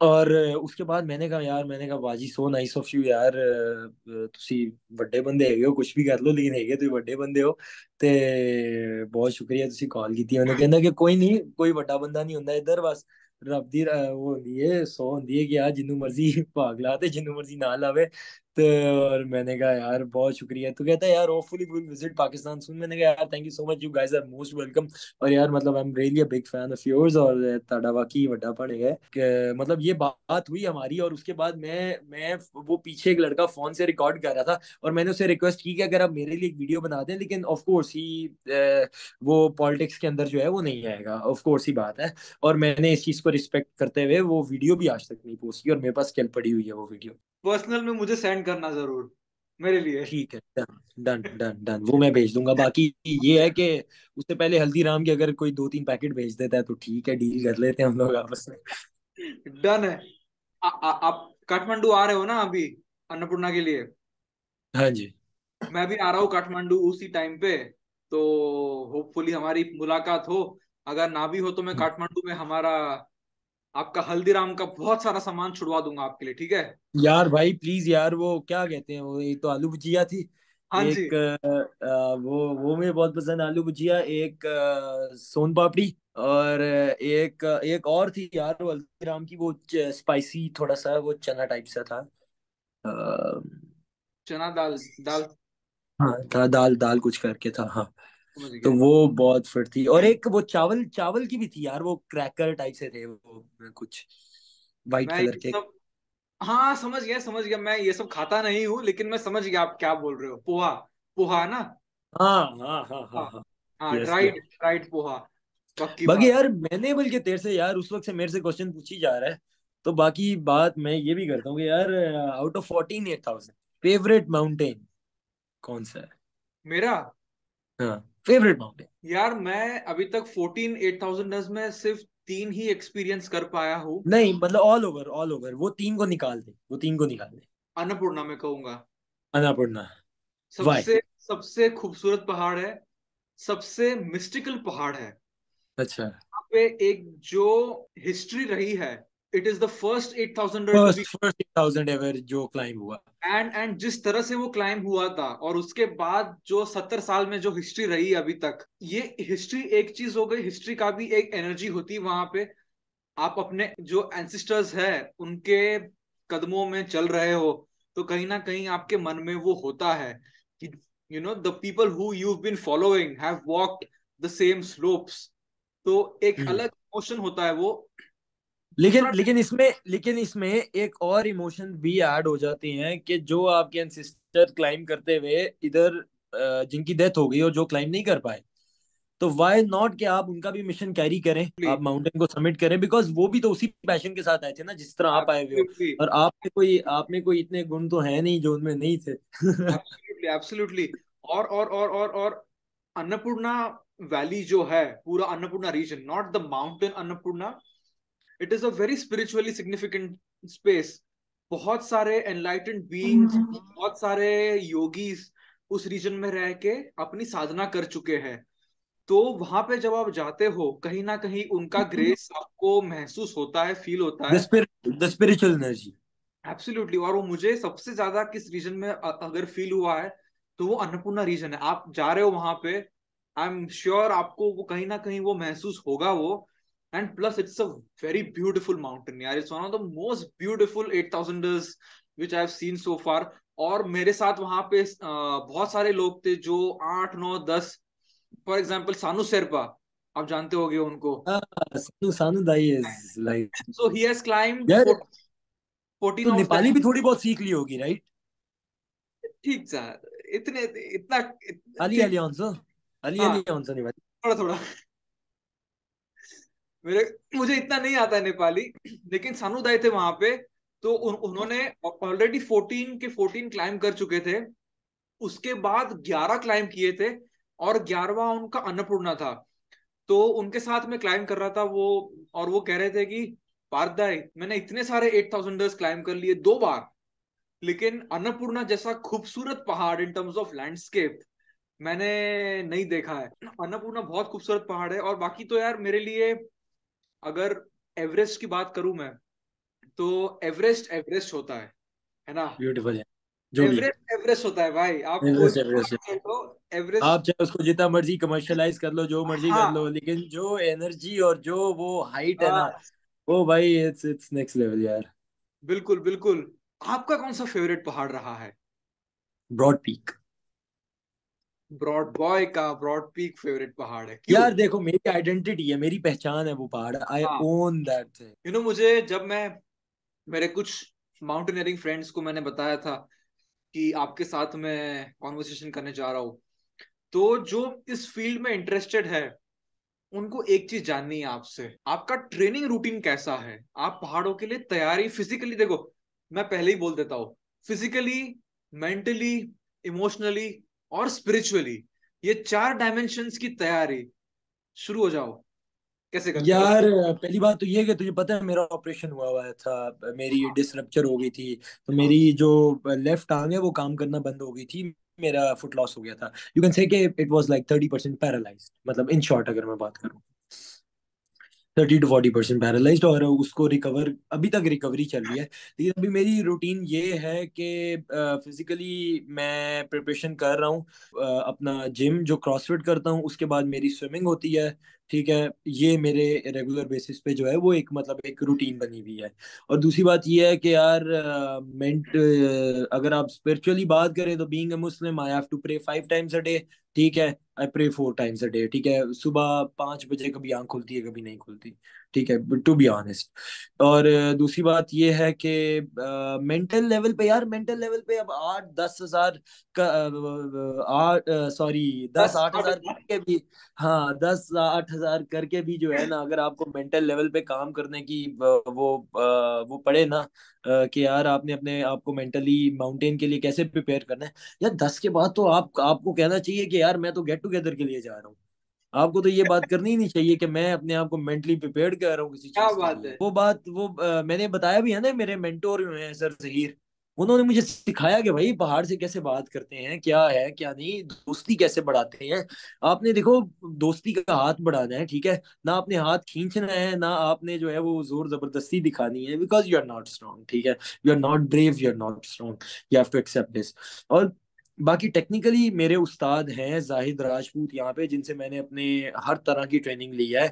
और उसके बाद मैंने कहा यार मैंने कहा बाजी सो नाइस ऑफ यू यार ਤੁਸੀਂ ਵੱਡੇ ਬੰਦੇ ਹੈਗੇ ਹੋ ਕੁਝ ਵੀ ਕਰ ਲੋ ਲੇਕਿਨ ਹੈਗੇ ਤੁਸੀਂ ਵੱਡੇ ਬੰਦੇ ਹੋ ਤੇ ਬਹੁਤ ਸ਼ੁਕਰੀਆ ਤੁਸੀਂ ਕਾਲ ਕੀਤੀ ਉਹਨੇ ਕਹਿੰਦਾ ਕਿ ਕੋਈ ਨਹੀਂ ਕੋਈ ਵੱਡਾ ਬੰਦਾ ਨਹੀਂ ਹੁੰਦਾ ਇੱਧਰ ਬਸ ਰੱਬ ਦੀ ਰ- ਉਹ ਹੁੰਦੀ ਹੈ ਸੌ ਹੁੰਦੀ है कि यार जिन्नू मर्जी भाग ला ते जिन्नू मर्जी ना लावे तो और मैंने कहा यार बहुत शुक्रिया तो कहता है यार hopefully will visit Pakistan soon मैंने कहा यार thank you so much you guys are most welcome और यार मतलब I am really a big fan of yours और ਤੁਹਾਡਾ ਵਾਕਈ ਵੱਡਾ ਪਣ है कि मतलब ये बात हुई हमारी और उसके बाद मैं मैं वो पीछे एक लड़का फोन से रिकॉर्ड कर रहा था और मैंने उसे रिक्वेस्ट की कि अगर आप मेरे लिए एक वीडियो बना दें लेकिन ऑफ कोर्स ही वो पॉलिटिक्स के अंदर जो है वो नहीं आएगा। ऑफ़ कोर्स ही बात है। और मैंने इस चीज़ को रिस्पेक्ट करते हुए वो वीडियो भी आज तक नहीं पोस्ट की और मेरे पास कल पड़ी हुई है वो वीडियो पर्सनल में मुझे सेंड करना ज़रूर मेरे लिए। ठीक है डन डन डन डन वो मैं भेज दूँगा। बाकी ये है कि उससे पहले हल्दीराम के अगर कोई दो तीन पैकेट भेज देता है तो ठीक है डील कर लेते हैं हम लोग आपस में। डन है। आ, आ, आप काठमांडू आ रहे हो ना अभी अन्नपूर्णा के लिए? हाँ जी। मैं भी आ रहा हूँ काठमांडू उसी टाइम पे तो होपफुली हमारी मुलाकात हो। अगर ना भी हो तो मैं काठमांडू में हमारा आपका हल्दीराम का बहुत सारा सामान छुड़वा दूँगा आपके लिए ठीक है? यार भाई प्लीज़ यार वो क्या कहते हैं वो एक तो आलू भुजिया थी हाँ जी। एक अ, वो वो मुझे बहुत पसंद आलू भुजिया एक सोन पापड़ी और एक एक और थी यार वो हल्दीराम की वो स्पाइसी थोड़ा सा वो चना टाइप सा था। अ, चना दाल दाल हाँ था दाल दाल कुछ करके था हाँ। समझ तो गया। वो बहुत फिट थी और एक वो चावल चावल की भी थी यार वो क्रैकर टाइप से थे वो कुछ वाइट मैं कलर ये के सब हाँ समझ गया समझ गया मैं ये सब खाता नहीं हूँ लेकिन मैं समझ गया आप क्या बोल रहे हो पोहा पोहा ना? हाँ हाँ हाँ हाँ हाँ हाँ। हाँ यस ड्राइड ड्राइड पोहा पक्की बाकी बात। यार मैंने बल्कि तेरे से यार उस वक्त से मेरे से क्वेश्चन पूछी जा रहा है तो बाकी बात मैं ये भी करता हूँ कि यार out of fourteen eight thousand favourite mountain कौन सा है? मेरा? हाँ फेवरेट माउंटेन यार मैं अभी तक 14 8000 में सिर्फ़ तीन ही एक्सपीरियंस कर पाया हूँ। नहीं मतलब ऑल ओवर ऑल ओवर वो तीन को निकाल दे वो तीन को निकाल दे। अन्नपूर्णा में कहूँगा। अन्नपूर्णा। सबसे सबसे खूबसूरत पहाड़ है सबसे मिस्टिकल पहाड़ है। अच्छा। पे एक जो हिस्ट्री रही है it is the first 8000 to first first eight thousand ever जो क्लाइंब हुआ। एंड एंड जिस तरह से वो क्लाइंब हुआ था और उसके बाद जो सत्तर साल में जो हिस्ट्री रही अभी तक ये हिस्ट्री एक चीज़ हो गई हिस्ट्री का भी एक एनर्जी होती है वहाँ पे। आप अपने जो एंसिस्टर्स है उनके कदमों में चल रहे हो तो कहीं ना कहीं आपके मन में वो होता है कि you know the people who you been following have walked the same slopes तो एक हम्म अलग इमोशन होता है वो लेकिन लेकिन इसमें लेकिन इसमें एक और इमोशन भी ऐड हो जाते हैं कि जो आपके एंसिस्टर क्लाइम करते हुए इधर जिनकी डेथ हो गई और जो क्लाइम नहीं कर पाए तो वाई नॉट कि आप उनका भी मिशन कैरी करें आप माउंटेन को सबमिट करें बिकॉज़ वो भी तो उसी पैशन के साथ आए थे ना जिस तरह आप आए हुए हो। और आप में कोई आप में कोई इतने गुण तो है नहीं जो उनमें नहीं थे। एब्सोल्युटली एब्सोल्युटली और और और और और अन्नपूर्णा वैली जो है पूरा Annapurna region not the mountain Annapurna it is a very spiritually significant space बहुत सारे एनलाइटेंड बीइंग्स बहुत सारे योगीज उस रीजन में रह के अपनी साधना कर चुके हैं। तो वहाँ पे जब आप जाते हो कहीं ना कहीं उनका ग्रेस आपको महसूस होता है फील होता है। द स्पिरिचुअल एनर्जी एब्सोल्युटली और वो मुझे सबसे ज़्यादा किस रीजन में अगर फील हुआ है तो वो अन्नपूर्णा रीजन है। आप जा रहे हो वहाँ पे आई एम श्योर आपको वो कहीं ना कहीं वो महसूस होगा वो। Plus it's a very beautiful mountain यार it's one of the most beautiful eight thousanders which I have seen so far और मेरे साथ वहाँ पे बहुत सारे लोग थे जो आठ नौ दस फॉर एग्ज़ाम्पल सानू शेरपा आप जानते होगे उनको। Sanu Sanu Dai is like so he has climbed तो नेपाली भी थोड़ी बहुत सीख ली होगी राइट ठीक सा इतने इतना अली अली हाँ। नेपाली थोड़ा थोड़ा। मेरे मुझे इतना नहीं आता है नेपाली लेकिन सानू दाई थे वहाँ पे तो उन, उन्होंने ऑलरेडी 14 के 14 क्लाइम कर चुके थे। उसके बाद 11 क्लाइम किए थे और 11वां उनका अन्नपूर्णा था। तो उनके साथ में क्लाइम कर रहा था वो और वो कह रहे थे कि पार्थ दाई मैंने इतने सारे एट थाउजेंडर्स क्लाइम कर लिए दो बार लेकिन अन्नपूर्णा जैसा खूबसूरत पहाड़ इन टर्म्स ऑफ़ लैंडस्केप मैंने नहीं देखा है। अन्नपूर्णा बहुत खूबसूरत पहाड़ है और बाकी तो यार मेरे लिए अगर एवरेस्ट की बात करूँ मैं तो एवरेस्ट एवरेस्ट होता है है ना? ब्यूटीफुल है जो एवरेस्ट एवरेस्ट होता है भाई आप एवरेस्ट एवरेस्ट कर एवरेस्ट आप चाहे उसको जितना मर्ज़ी कमर्शियलाइज कर लो जो मर्ज़ी कर हाँ। लो लेकिन जो एनर्जी और जो वो हाइट है ना वो भाई इट्स इट्स नेक्स्ट लेवल यार। बिल्कुल बिल्कुल। आपका कौन सा फेवरेट पहाड़ रहा है? ब्रॉड पीक ब्रॉड बॉय का ब्रॉड पीक फेवरेट पहाड़ है क्यों यार देखो मेरी आइडेंटिटी है मेरी पहचान है वो पहाड़। I own that you know मुझे जब मैं मेरे कुछ माउंटेनियरिंग फ्रेंड्स को मैंने बताया था कि आपके साथ मैं कॉन्वर्सेशन करने जा रहा हूँ तो जो इस फ़ील्ड में इंटरेस्टेड है उनको एक चीज़ जाननी है आपसे। आपका ट्रेनिंग रूटीन कैसा है? आप पहाड़ों के लिए तैयारी फिजिकली देखो मैं पहले ही बोल देता हूँ फिजिकली मेंटली इमोशनली और स्पिरिचुअली ये चार डायमेंशन की तैयारी। शुरू हो जाओ। कैसे करते यार पहली बात तो ये कि तुझे पता है मेरा ऑपरेशन हुआ हुआ था मेरी डिसरप्चर हो गई थी तो हाँ। मेरी जो लेफ़्ट आर्म है वो काम करना बंद हो गई थी मेरा फुट लॉस हो गया था। यू कैन से कि it was like thirty percent paralyse मतलब इन शॉर्ट अगर मैं बात करूँ। Thirty to forty percent paralysed और उसको रिकवर अभी तक रिकवरी चल रही है। लेकिन अभी मेरी रूटीन ये है कि फिजिकली मैं प्रिपरेशन कर रहा हूँ अपना जिम जो क्रॉसफिट करता हूँ, उसके बाद मेरी स्विमिंग होती है, ठीक है? ये मेरे रेगुलर बेसिस पे जो है, वो एक मतलब एक रूटीन बनी हुई है। और दूसरी बात ये है कि यार मेंट अगर आप स्पिरिचुअली बात करें तो being a Muslim I have to pray five times a day ठीक है I pray four times a day ठीक है? सुबह पाँच बजे कभी आँख खुलती है, कभी नहीं खुलती। ठीक है टू बी ऑनेस्ट और दूसरी बात ये है कि मेंटल लेवल पे यार मेंटल लेवल पे अब आठ दस हज़ार का आठ सॉरी दस आठ हज़ार करके भी हाँ दस आठ हज़ार करके भी जो है ना अगर आपको मेंटल लेवल पे काम करने की वो वो पड़े ना कि यार आपने अपने आप को मेंटली माउंटेन के लिए कैसे प्रिपेयर करना है यार दस के बाद तो आप आपको कहना चाहिए कि यार मैं तो गेट टुगेदर के लिए जा रहा हूँ। आपको तो ये बात करनी ही नहीं चाहिए कि मैं अपने आप को मेंटली प्रिपेयर्ड कर रहा हूँ किसी चीज़ बात है? वो बात वो अ, मैंने बताया भी है ना मेरे मेंटोर हैं सर जहीर उन्होंने मुझे सिखाया कि भाई पहाड़ से कैसे बात करते हैं क्या है क्या नहीं दोस्ती कैसे बढ़ाते हैं। आपने देखो दोस्ती का हाथ बढ़ाना है ठीक है? ना आपने हाथ खींचना है ना आपने जो है वो ज़ोर ज़बरदस्ती दिखानी है because you are not strong ठीक है? You are not brave you are not strong you have to accept this और बाकी टेक्निकली मेरे उस्ताद हैं जाहिद राजपूत यहाँ पे, जिनसे मैंने अपने हर तरह की ट्रेनिंग ली है।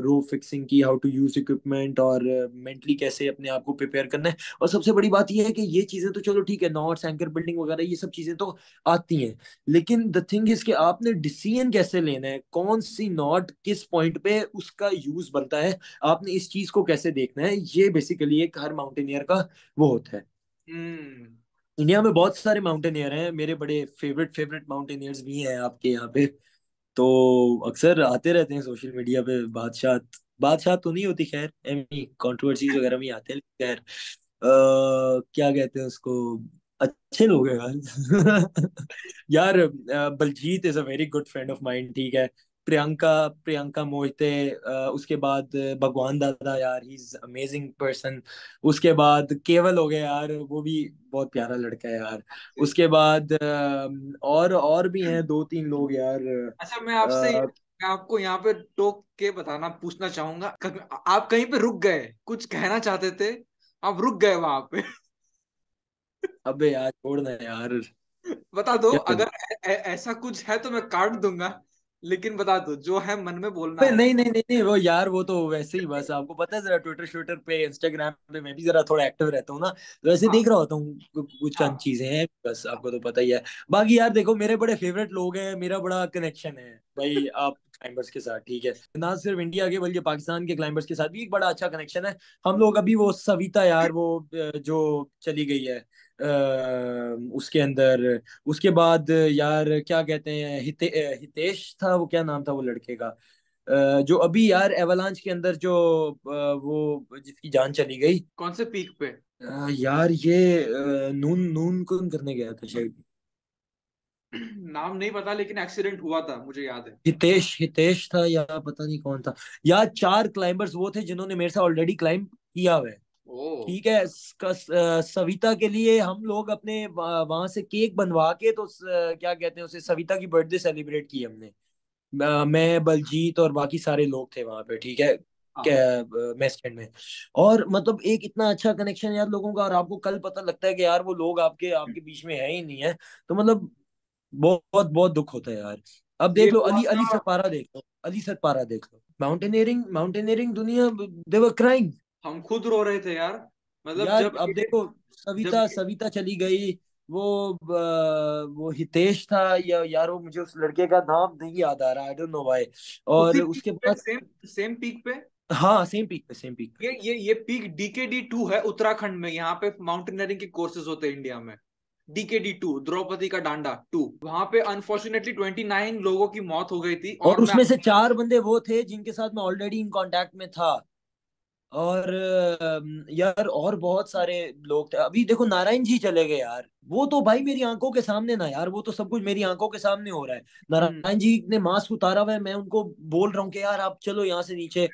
रो फिक्सिंग की हाउ टू यूज़ इक्विपमेंट और मेंटली कैसे अपने आप को प्रिपेयर करना है। और सबसे बड़ी बात यह है कि ये चीज़ें तो चलो ठीक है नॉट्स एंकर बिल्डिंग वगैरह, ये सब चीज़ें तो आती हैं। लेकिन द थिंग इज़ कि आपने डिसीज़न कैसे लेना है, कौन सी नॉट किस पॉइंट पे उसका यूज़ बनता है, आपने इस चीज़ को कैसे देखना है, ये बेसिकली एक हर माउंटेनियर का वो होता है। हम्म। इंडिया में बहुत सारे माउंटेनियर हैं। मेरे बड़े फेवरेट फेवरेट माउंटेनियर्स भी हैं आपके यहाँ पे। तो अक्सर आते रहते हैं सोशल मीडिया पे बादशाह बादशाह तो नहीं होती, खैर एमी कंट्रोवर्सीज वगैरह में आते हैं खैर क्या कहते हैं उसको? अच्छे लोग हैं यार। यार Baljeet is a very good friend of mine ठीक है। प्रियंका प्रियंका मोहिते उसके बाद भगवान दादा यार ही इज़ अमेजिंग पर्सन उसके बाद केवल हो गया यार वो भी बहुत प्यारा लड़का है यार. उसके बाद और और भी हैं दो तीन लोग यार. अच्छा मैं आपसे मैं आपको यहाँ पे टोक के बताना पूछना चाहूँगा. आप कहीं पे रुक गए? कुछ कहना चाहते थे? आप रुक गए वहाँ पे? अबे यार छोड़ना यार. बता दो अगर ऐ- ऐ- ऐसा कुछ है तो मैं काट दूँगा. लेकिन बता दो जो है मन में बोलना नहीं नहीं नहीं नहीं वो यार वो तो वैसे ही बस आपको पता है जरा ट्विटर श्विटर पे इंस्टाग्राम पे मैं भी जरा थोड़ा एक्टिव रहता हूँ ना तो ऐसे हाँ। देख रहा होता हूँ कुछ चंद हाँ। चीज़ें हैं बस आपको तो पता ही है। बाकी यार देखो मेरे बड़े फेवरेट लोग हैं मेरा बड़ा कनेक्शन है भाई आप क्लाइंबर्स के साथ ठीक है? ना सिर्फ़ इंडिया के बल्कि पाकिस्तान के क्लाइंबर्स के साथ भी एक बड़ा अच्छा कनेक्शन है। हम लोग अभी वो सविता यार वो जो चली गई है उसके अंदर उसके बाद यार क्या कहते हैं हिते, हितेश था वो क्या नाम था वो लड़के का? जो अभी यार एवलांच के अंदर जो वो जिसकी जान चली गई। कौन से पीक पे? यार ये नून नून कौन करने गया था शायद? नाम नहीं पता लेकिन एक्सीडेंट हुआ था मुझे याद है। हितेश हितेश था या पता नहीं कौन था। यार चार क्लाइंबर्स वो थे जिन्होंने मेरे साथ ऑलरेडी क्लाइंब किया हुआ है। ठीक है सविता के लिए हम लोग अपने वहाँ से केक बनवा के तो क्या कहते हैं उसे सविता की बर्थडे सेलिब्रेट की हमने। मैं बलजीत और बाकी सारे लोग थे वहाँ पे ठीक है? हाँ। मैस स्टैंड में। और मतलब एक इतना अच्छा कनेक्शन यार लोगों का और आपको कल पता लगता है कि यार वो लोग आपके आपके बीच में है ही नहीं है। तो मतलब बहुत बहुत दुख होता है यार। अब देख लो अली अली था सतपारा देख लो अली सतपारा देख लो। माउंटेनियरिंग माउंटेनियरिंग दुनिया दे वर क्राइंग हम खुद रो रहे थे यार। मतलब यार जब अब देखो सविता सविता चली गई वो वो हितेश था या यार वो मुझे उस लड़के का नाम नहीं याद आ रहा आई डोंट नो व्हाई और उसके बाद सेम सेम पीक पे? हाँ सेम पीक पे सेम पीक पे ये ये ये पीक डीकेडी टू है उत्तराखंड में यहाँ पे माउंटेनियरिंग के कोर्सेज होते हैं इंडिया में। डीकेडी टू द्रौपदी का डांडा टू वहाँ पे अनफॉर्चुनेटली ट्वेंटी नाइन लोगों की मौत हो गई थी और और उसमें से चार बंदे वो थे जिनके साथ मैं ऑलरेडी इन कांटेक्ट में था। और यार और बहुत सारे लोग थे। अभी देखो नारायण जी चले गए यार। वो तो भाई मेरी आँखों के सामने ना यार, वो तो सब कुछ मेरी आँखों के सामने हो रहा है। नारायण जी ने मास्क उतारा हुआ है, मैं उनको बोल रहा हूँ कि यार आप चलो यहाँ से नीचे।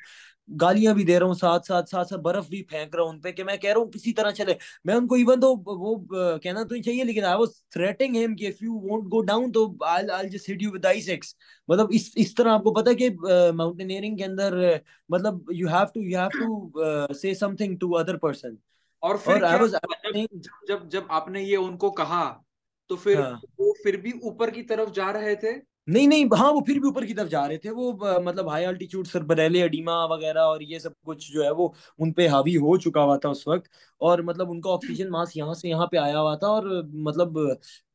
गालियाँ भी दे रहा हूँ साथ साथ साथ साथ बर्फ़ भी फेंक रहा हूँ उनपे कि मैं कह रहा हूँ किसी तरह चले। मैं उनको इवन तो वो कहना तो नहीं चाहिए लेकिन आई वाज थ्रेटिंग हिम कि if you won't go down तो I I just hit you with ice axe मतलब इस इस तरह आपको पता है कि माउंटेनियरिंग के अंदर मतलब you have to you have to say something to other person और फिर और क्या जब जब जब जब आपने ये उनको कहा तो फिर हाँ। वो फिर भी ऊपर की तरफ़ जा रहे थे? नहीं नहीं हाँ वो फिर भी ऊपर की तरफ़ जा रहे थे वो मतलब high altitude cerebral oedema वगैरह और ये सब कुछ जो है वो उन पे हावी हो चुका हुआ था उस वक्त और मतलब उनका ऑक्सीजन मास यहाँ से यहाँ पे आया हुआ था और मतलब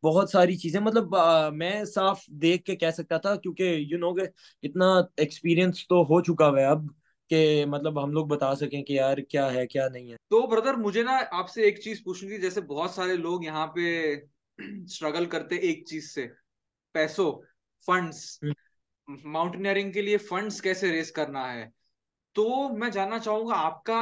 बहुत सारी चीज़ें मतलब अ, मैं साफ़ देख के कह सकता था क्योंकि यू नो के इतना एक्सपीरियंस तो हो चुका हुआ है अब कि मतलब हम लोग बता सकें कि यार क्या है क्या नहीं है। तो ब्रदर मुझे ना आपसे एक चीज़ पूछनी थी जैसे बहुत सारे लोग यहाँ पे स्ट्रगल करते एक चीज़ से पैसों। फंड्स हम्म, माउंटेनियरिंग के लिए फंड्स कैसे रेस करना है? तो मैं जानना चाहूँगा आपका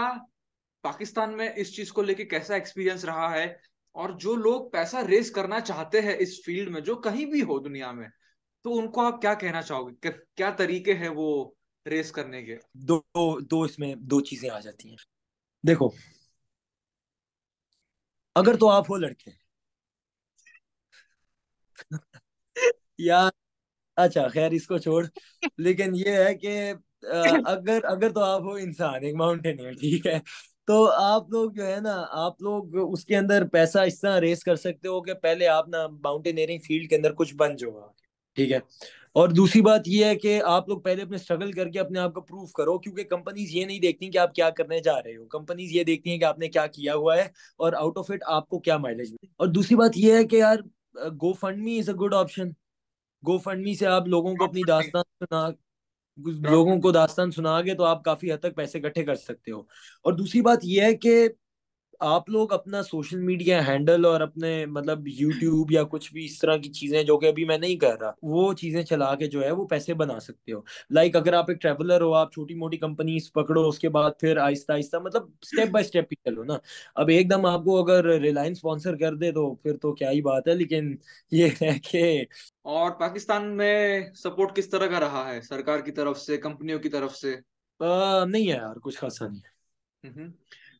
पाकिस्तान में इस चीज़ को लेके कैसा एक्सपीरियंस रहा है? और जो लोग पैसा रेस करना चाहते हैं इस फ़ील्ड में जो कहीं भी हो दुनिया में तो उनको आप क्या कहना चाहोगे? क्या, क्या तरीके हैं वो रेस करने के? दो दो इसमें दो चीज़ें आ जाती हैं। देखो अगर तो आप हो लड़के। यार अच्छा खैर इसको छोड़। लेकिन ये है कि अगर अगर तो आप हो इंसान एक माउंटेनियर ठीक है। तो आप लोग जो है ना आप लोग उसके अंदर पैसा इस तरह रेस कर सकते हो कि पहले आप ना माउंटेनियरिंग फ़ील्ड के अंदर कुछ बन जाओ ठीक है। और दूसरी बात यह है कि आप लोग पहले अपने स्ट्रगल करके अपने आप को प्रूव करो क्योंकि कंपनीज़ ये नहीं देखती कि आप क्या करने जा रहे हो। कंपनीज़ ये देखती हैं कि आपने क्या किया हुआ है और आउट ऑफ़ इट आपको क्या माइलेज और दूसरी बात ये है कि यार GoFundMe is a good option GoFundMe से आप लोगों को अपनी दास्तान सुना लोगों को दास्तान सुना के तो आप काफ़ी हद तक पैसे इकट्ठे कर सकते हो। और दूसरी बात यह है कि आप लोग अपना सोशल मीडिया हैंडल और अपने मतलब यूट्यूब या कुछ भी इस तरह की चीज़ें जो कि अभी मैं नहीं कर रहा वो चीज़ें चला के जो है वो पैसे बना सकते हो। लाइक like, अगर आप एक ट्रेवलर हो आप छोटी मोटी कंपनी पकड़ो उसके बाद फिर आहिस्ता आहिस्ता मतलब स्टेप बाय स्टेप ही चलो ना। अब एकदम आपको अगर रिलायंस स्पॉन्सर कर दे तो फिर तो क्या ही बात है लेकिन ये है कि और पाकिस्तान में सपोर्ट किस तरह का रहा है? सरकार की तरफ़ से कंपनियों की तरफ़ से? आ, नहीं है यार कुछ खासा नहीं हम्म।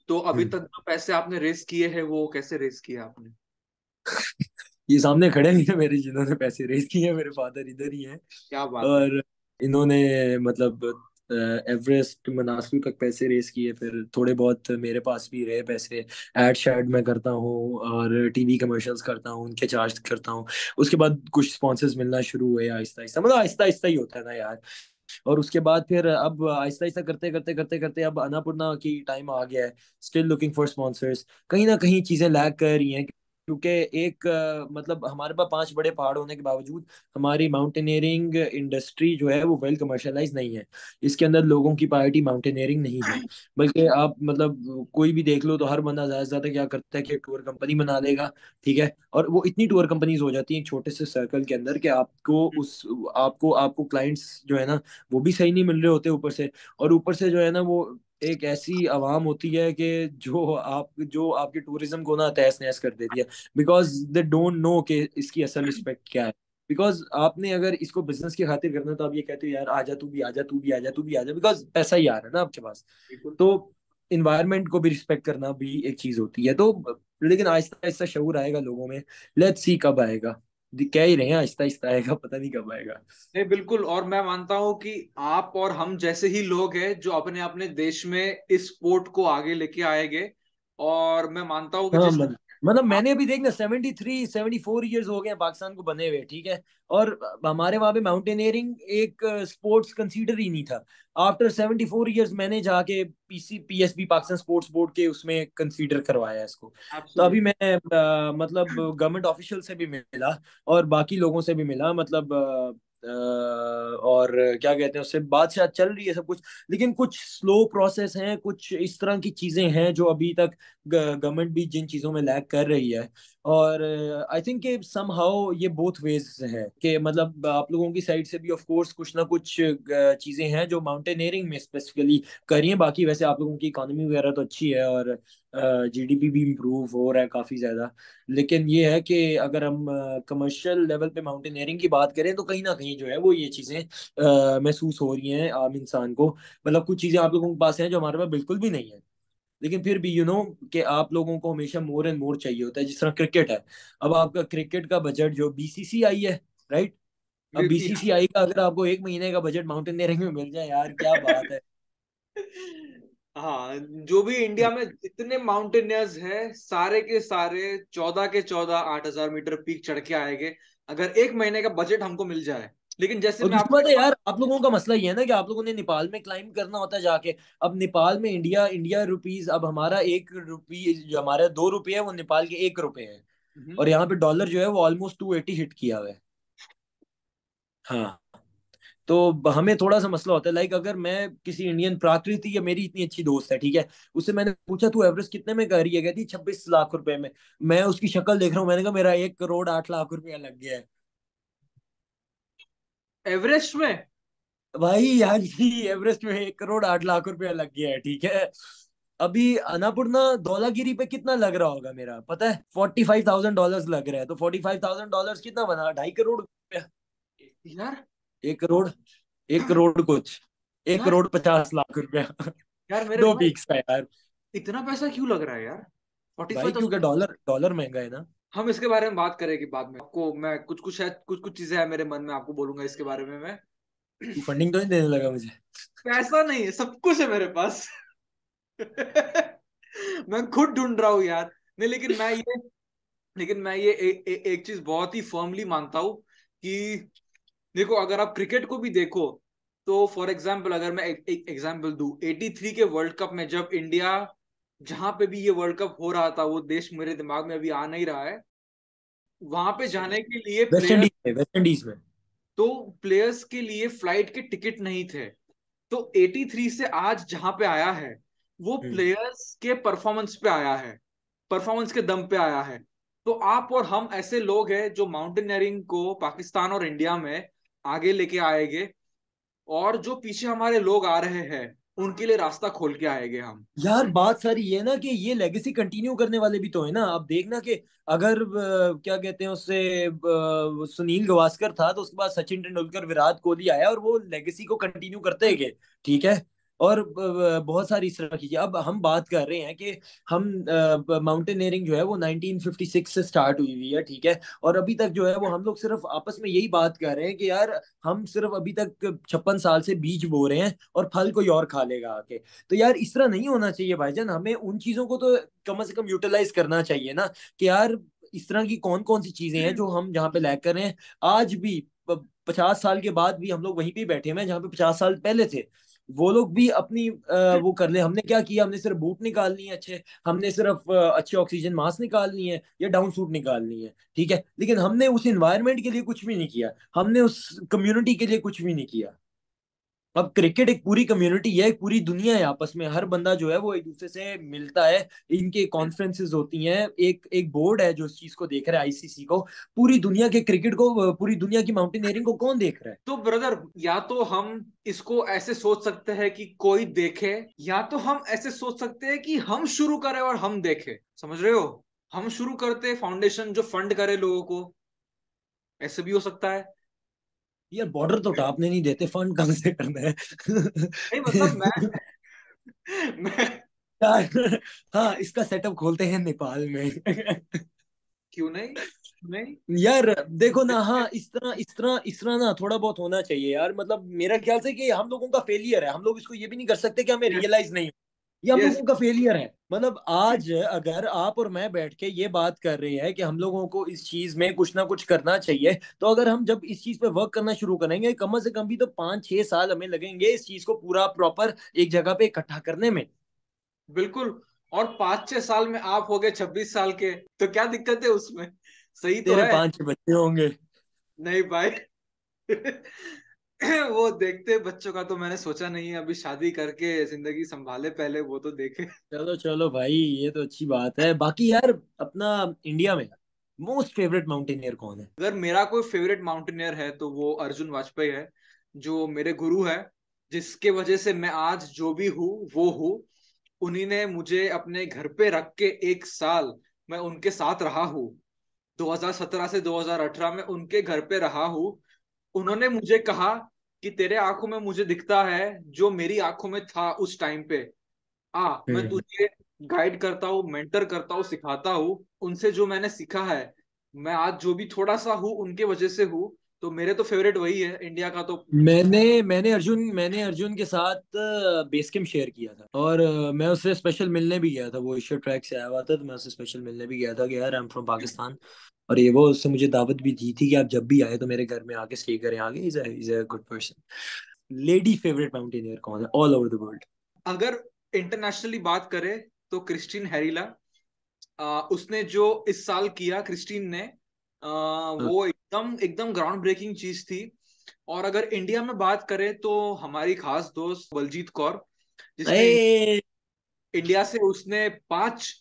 तो अभी हम्म। तक जो पैसे आपने रेस किए हैं वो कैसे रेस किए आपने? ये सामने खड़े हैं मेरे जिन्होंने पैसे रेस किए मेरे फादर इधर ही हैं। क्या बात और इन्होंने मतलब एवरेस्ट मनासलू तक पैसे रेस किए फिर थोड़े बहुत मेरे पास भी रहे पैसे। एड शैड मैं करता हूँ और टीवी कमर्शियल्स करता हूँ उनके चार्ज करता हूँ। उसके बाद कुछ स्पॉन्सर्स मिलना शुरू हुए आहिस्ता आहिस्ता मतलब आहिस्ता आहिस्ता ही होता है ना यार। और उसके बाद फिर अब आहिस्ता आहिस्ता करते करते करते करते अब अनापूर्णा की टाइम आ गया है। स्टिल लुकिंग फॉर स्पॉन्सर्स कहीं ना कहीं चीज़ें लैक कर रही हैं। क्योंकि एक मतलब हमारे पास पाँच बड़े पहाड़ होने के बावजूद हमारी माउंटेनियरिंग इंडस्ट्री जो है वो वेल कमर्शलाइज नहीं है। इसके अंदर लोगों की प्रायोरिटी माउंटेनियरिंग नहीं है। बल्कि आप मतलब कोई भी देख लो तो हर बंदा ज़्यादा से ज़्यादा क्या करता है कि टूर कंपनी बना लेगा ठीक है? और वो इतनी टूर कंपनीज़ हो जाती है छोटे से सर्कल के अंदर कि आपको उस आपको आपको क्लाइंट्स जो है ना वो भी सही नहीं मिल रहे होते ऊपर से। और ऊपर से जो है ना वो एक ऐसी आवाम होती है कि जो आप जो आपके टूरिज़्म को ना तहस नहस कर देती है। बिकॉज़ दे डोंट नो कि इसकी असल रिस्पेक्ट क्या है। बिकॉज़ आपने अगर इसको बिज़नेस की खातिर करना है तो आप ये कहते हो यार आजा तू भी आजा तू भी आजा तू भी आजा। बिकॉज़ पैसा ही आ रहा है ना आपके पास। तो इन्वायरमेंट को भी रिस्पेक्ट करना भी एक चीज़ होती है। तो लेकिन आहिस्ता आहिस्ता शऊर आएगा लोगों में। लेट्स सी कब आएगा। कह ही रहे हैं आहिस्ता आहिस्ता आएगा पता नहीं कब आएगा। नहीं बिल्कुल और मैं मानता हूँ कि आप और हम जैसे ही लोग हैं जो अपने अपने देश में इस स्पोर्ट को आगे लेके आएँगे और मैं मानता हूँ कि हाँ मतलब मैंने अभी देखना seventy three seventy four years हो गए हैं पाकिस्तान को बने हुए ठीक है? और हमारे वहाँ पे माउंटेनियरिंग एक स्पोर्ट्स कंसीडर ही नहीं था। आफ्टर सेवेंटी फोर ईयर्स मैंने जाके PC PSB Pakistan sports board के उसमें कंसीडर करवाया इसको। तो अभी मैं आ, मतलब गवर्नमेंट ऑफिशियल से भी मिला और बाकी लोगों से भी मिला मतलब और क्या कहते हैं उससे शायद चल रही है सब कुछ। लेकिन कुछ स्लो प्रोसेस हैं, कुछ इस तरह की चीज़ें हैं जो अभी तक गवर्नमेंट भी जिन चीज़ों में लैग कर रही है। और आई थिंक सम हाउ ये बोथ वेज है कि मतलब आप लोगों की साइड से भी ऑफ़ कोर्स कुछ ना कुछ चीज़ें हैं जो माउंटेनियरिंग में स्पेसिफिकली करी हैं। बाकी वैसे आप लोगों की इकोनॉमी वगैरह तो अच्छी है और जीडीपी भी इम्प्रूव हो रहा है काफ़ी ज़्यादा। लेकिन ये है कि अगर हम कमर्शियल लेवल पे माउंटेनियरिंग की बात करें तो कहीं ना कहीं जो है वो ये चीज़ें महसूस हो रही हैं आम इंसान को। मतलब कुछ चीज़ें आप लोगों के पास हैं जो हमारे पास बिल्कुल भी नहीं है। लेकिन फिर भी यू नो कि आप लोगों को हमेशा मोर एंड मोर चाहिए होता है जिस तरह क्रिकेट है। अब आपका क्रिकेट का बजट जो बीसीसीआई है राइट अब बीसीसीआई का अगर आपको एक महीने का बजट माउंटेनियरिंग में मिल जाए यार क्या बात है। हाँ जो भी इंडिया में जितने माउंटेनियर्स है सारे के सारे चौदह के चौदह आठ हज़ार मीटर पीक चढ़ के आएँगे। अगर एक महीने का बजट हमको मिल जाए लेकिन जैसे मैं आपको यार आप लोगों का मसला ये है ना कि आप लोगों ने नेपाल में क्लाइम करना होता है जाके। अब नेपाल में इंडिया इंडिया रुपीज़ अब हमारा एक रुपी जो हमारा दो रुपये है वो नेपाल के एक रुपए है। हम्म। और यहाँ पे डॉलर जो है वो ऑलमोस्ट टू एटी हिट किया हुआ है। हाँ। तो हमें थोड़ा सा मसला होता है लाइक अगर मैं किसी इंडियन प्राकृति या मेरी इतनी अच्छी दोस्त है ठीक है? उससे मैंने पूछा तू एवरेस्ट कितने में कर रही है? कहती छब्बीस लाख रुपए में। मैं उसकी शक्ल देख रहा हूँ मैंने कहा मेरा एक करोड़ आठ लाख रुपया लग गया है। एवरेस्ट में? भाई यार जी एवरेस्ट में एक करोड़ आठ लाख रुपया लग गया है ठीक है? अभी अन्नपूर्णा धौलागिरी पे कितना लग रहा होगा मेरा पता है? फोर्टी फाइव थाउज़ेंड डॉलर लग रहा है तो फोर्टी फाइव थाउज़ेंड डॉलर कितना बना? ढाई करोड़ रुपया। यार एक करोड़ एक करोड़ कुछ। एक करोड़ पचास लाख रुपया। यार मेरे दो पीक्स का यार। इतना पैसा क्यों लग रहा है यार? भाई क्योंकि डॉलर डॉलर महँगा है ना। हम इसके बारे में बात करेंगे बाद में। आपको मैं कुछ कुछ है कुछ कुछ चीज़ें है मेरे मन में आपको बोलूँगा इसके बारे में मैं। फंडिंग तो नहीं देने लगा मुझे। पैसा नहीं है सब कुछ है मेरे पास। मैं खुद ढूंढ रहा हूँ यार। नहीं लेकिन मैं ये लेकिन मैं ये ए, ए, एक चीज़ बहुत ही फर्मली मानता हूँ कि देखो अगर आप क्रिकेट को भी देखो तो फॉर एग्ज़ाम्पल अगर मैं एक एग्ज़ाम्पल दू 83 के वर्ल्ड कप में जब इंडिया जहाँ पे भी ये वर्ल्ड कप हो रहा था वो देश मेरे दिमाग में अभी आ नहीं रहा है वहाँ पे जाने के लिए वेस्ट इंडीज में तो प्लेयर्स के लिए फ़्लाइट के टिकट नहीं थे। तो 83 से आज जहाँ पे आया है वो प्लेयर्स हम्म। के परफॉर्मेंस पे आया है परफॉर्मेंस के दम पे आया है। तो आप और हम ऐसे लोग हैं जो माउंटेनियरिंग को पाकिस्तान और इंडिया में आगे लेके आएँगे और जो पीछे हमारे लोग आ रहे हैं, उनके लिए रास्ता खोल के आएँगे हम। यार, बात सारी ये ना कि ये लेगेसी कंटिन्यू करने वाले भी तो है ना। अब देखना कि अगर क्या कहते हैं उससे सुनील गवास्कर था तो उसके बाद सचिन तेंदुलकर, विराट कोहली आया और वो लेगेसी को कंटिन्यू करते गए। ठीक है? और बहुत सारी इस तरह की अब हम बात कर रहे हैं कि हम माउंटेनियरिंग जो है वो 1956 से स्टार्ट हुई हुई है ठीक है? और अभी तक जो है वो हम लोग सिर्फ़ आपस में यही बात कर रहे हैं कि यार हम सिर्फ़ अभी तक छप्पन साल से बीज बो रहे हैं और फल कोई और खा लेगा आके। तो यार इस तरह नहीं होना चाहिए भाईजान। हमें उन चीज़ों को तो कम से कम यूटिलाइज करना चाहिए ना कि यार इस तरह की कौन कौन सी चीज़ें हैं जो हम जहाँ पे लैक कर रहे हैं। आज भी पचास साल के बाद भी हम लोग वहीं पे बैठे हुए हैं जहाँ पे पचास साल पहले थे। वो लोग भी अपनी आ, वो कर ले। हमने क्या किया? हमने सिर्फ़ बूट निकालनी है अच्छे। हमने सिर्फ़ अच्छे ऑक्सीजन मास्क निकालनी है या डाउन सूट निकालनी है ठीक है? लेकिन हमने उस इन्वायरमेंट के लिए कुछ भी नहीं किया। हमने उस कम्युनिटी के लिए कुछ भी नहीं किया। अब क्रिकेट एक पूरी कम्युनिटी है पूरी दुनिया है आपस में। हर बंदा जो है वो एक दूसरे से मिलता है, इनके कॉन्फ्रेंसेस होती हैं। एक एक बोर्ड है जो इस चीज़ को देख रहा है आईसीसी को। पूरी दुनिया के क्रिकेट को, पूरी दुनिया की माउंटेनियरिंग को कौन देख रहा है? तो ब्रदर या तो हम इसको ऐसे सोच सकते हैं कि कोई देखे, या तो हम ऐसे सोच सकते हैं कि हम शुरू करें और हम देखें। समझ रहे हो? हम शुरू करते फाउंडेशन जो फंड करे लोगों को। ऐसे भी हो सकता है। यार बॉर्डर तो टापने नहीं देते फंड कहाँ से करना है? नहीं मतलब मैं मैं यार हाँ इसका सेटअप खोलते हैं नेपाल में। क्यों नहीं? नहीं? यार देखो ना हाँ इस तरह इस तरह इस तरह ना थोड़ा बहुत होना चाहिए यार। मतलब मेरा ख्याल से कि हम लोगों का फेलियर है। हम लोग इसको ये भी नहीं कर सकते कि हमें रियलाइज़ नहीं ये हम Yes. लोगों का फेलियर है। मतलब आज अगर आप और मैं बैठ के ये बात कर रहे हैं कि हम लोगों को इस चीज़ में कुछ ना कुछ करना चाहिए तो अगर हम जब इस चीज़ पे वर्क करना शुरू करेंगे कम से कम भी तो पाँच छह साल हमें लगेंगे इस चीज़ को पूरा प्रॉपर एक जगह पे इकट्ठा करने में। बिल्कुल। और पाँच छह साल में आप हो गए छब्बीस साल के तो क्या दिक्कत है उसमें? सही तो है। पाँच छह बच्चे होंगे। नहीं भाई। वो देखते बच्चों का तो मैंने सोचा नहीं है अभी शादी करके ज़िंदगी संभाले पहले वो तो देखे। चलो चलो भाई ये तो अच्छी बात है। बाकी यार अपना इंडिया में मोस्ट फेवरेट माउंटेनियर कौन है? अगर मेरा कोई फेवरेट माउंटेनियर है तो वो अर्जुन वाजपेयी है जो मेरे गुरु है जिसके वजह से मैं आज जो भी हूँ वो हूँ। उन्हीं ने मुझे अपने घर पे रख के एक साल मैं उनके साथ रहा हूँ। 2017 से 2018 में उनके घर पे रहा हूँ। उन्होंने मुझे कहा कि तेरे आँखों में मुझे दिखता है जो मेरी आँखों में था उस टाइम पे। आ मैं। तुझे गाइड करता हूँ मेंटर करता हूँ सिखाता हूँ। उनसे जो मैंने सीखा है मैं आज जो भी थोड़ा सा हूँ उनके वजह से हूँ। तो मेरे तो फेवरेट वही है इंडिया का तो मैंने मैंने अर्जुन मैंने अर्जुन के साथ बेस कैंप शेयर किया था। और मैं उससे स्पेशल मिलने भी गया था वो ईश्वर ट्रैक से आया हुआ था तो मैं उससे स्पेशल मिलने भी गया था कि यार आई एम फ्रॉम पाकिस्तान और ये वो उससे मुझे दावत भी दी थी कि आप जब भी आए तो मेरे घर में आके स्टे करें आगे। Is is a good person lady favourite mountaineer कौन है? ऑल ओवर द वर्ल्ड अगर इंटरनेशनली बात करें तो क्रिस्टीन हैरिला उसने जो इस साल किया क्रिस्टीन ने आ, वो एकदम एकदम ग्राउंड ब्रेकिंग चीज़ थी। और अगर इंडिया में बात करें तो हमारी खास दोस्त बलजीत कौर जिसने इंडिया से उसने पाँच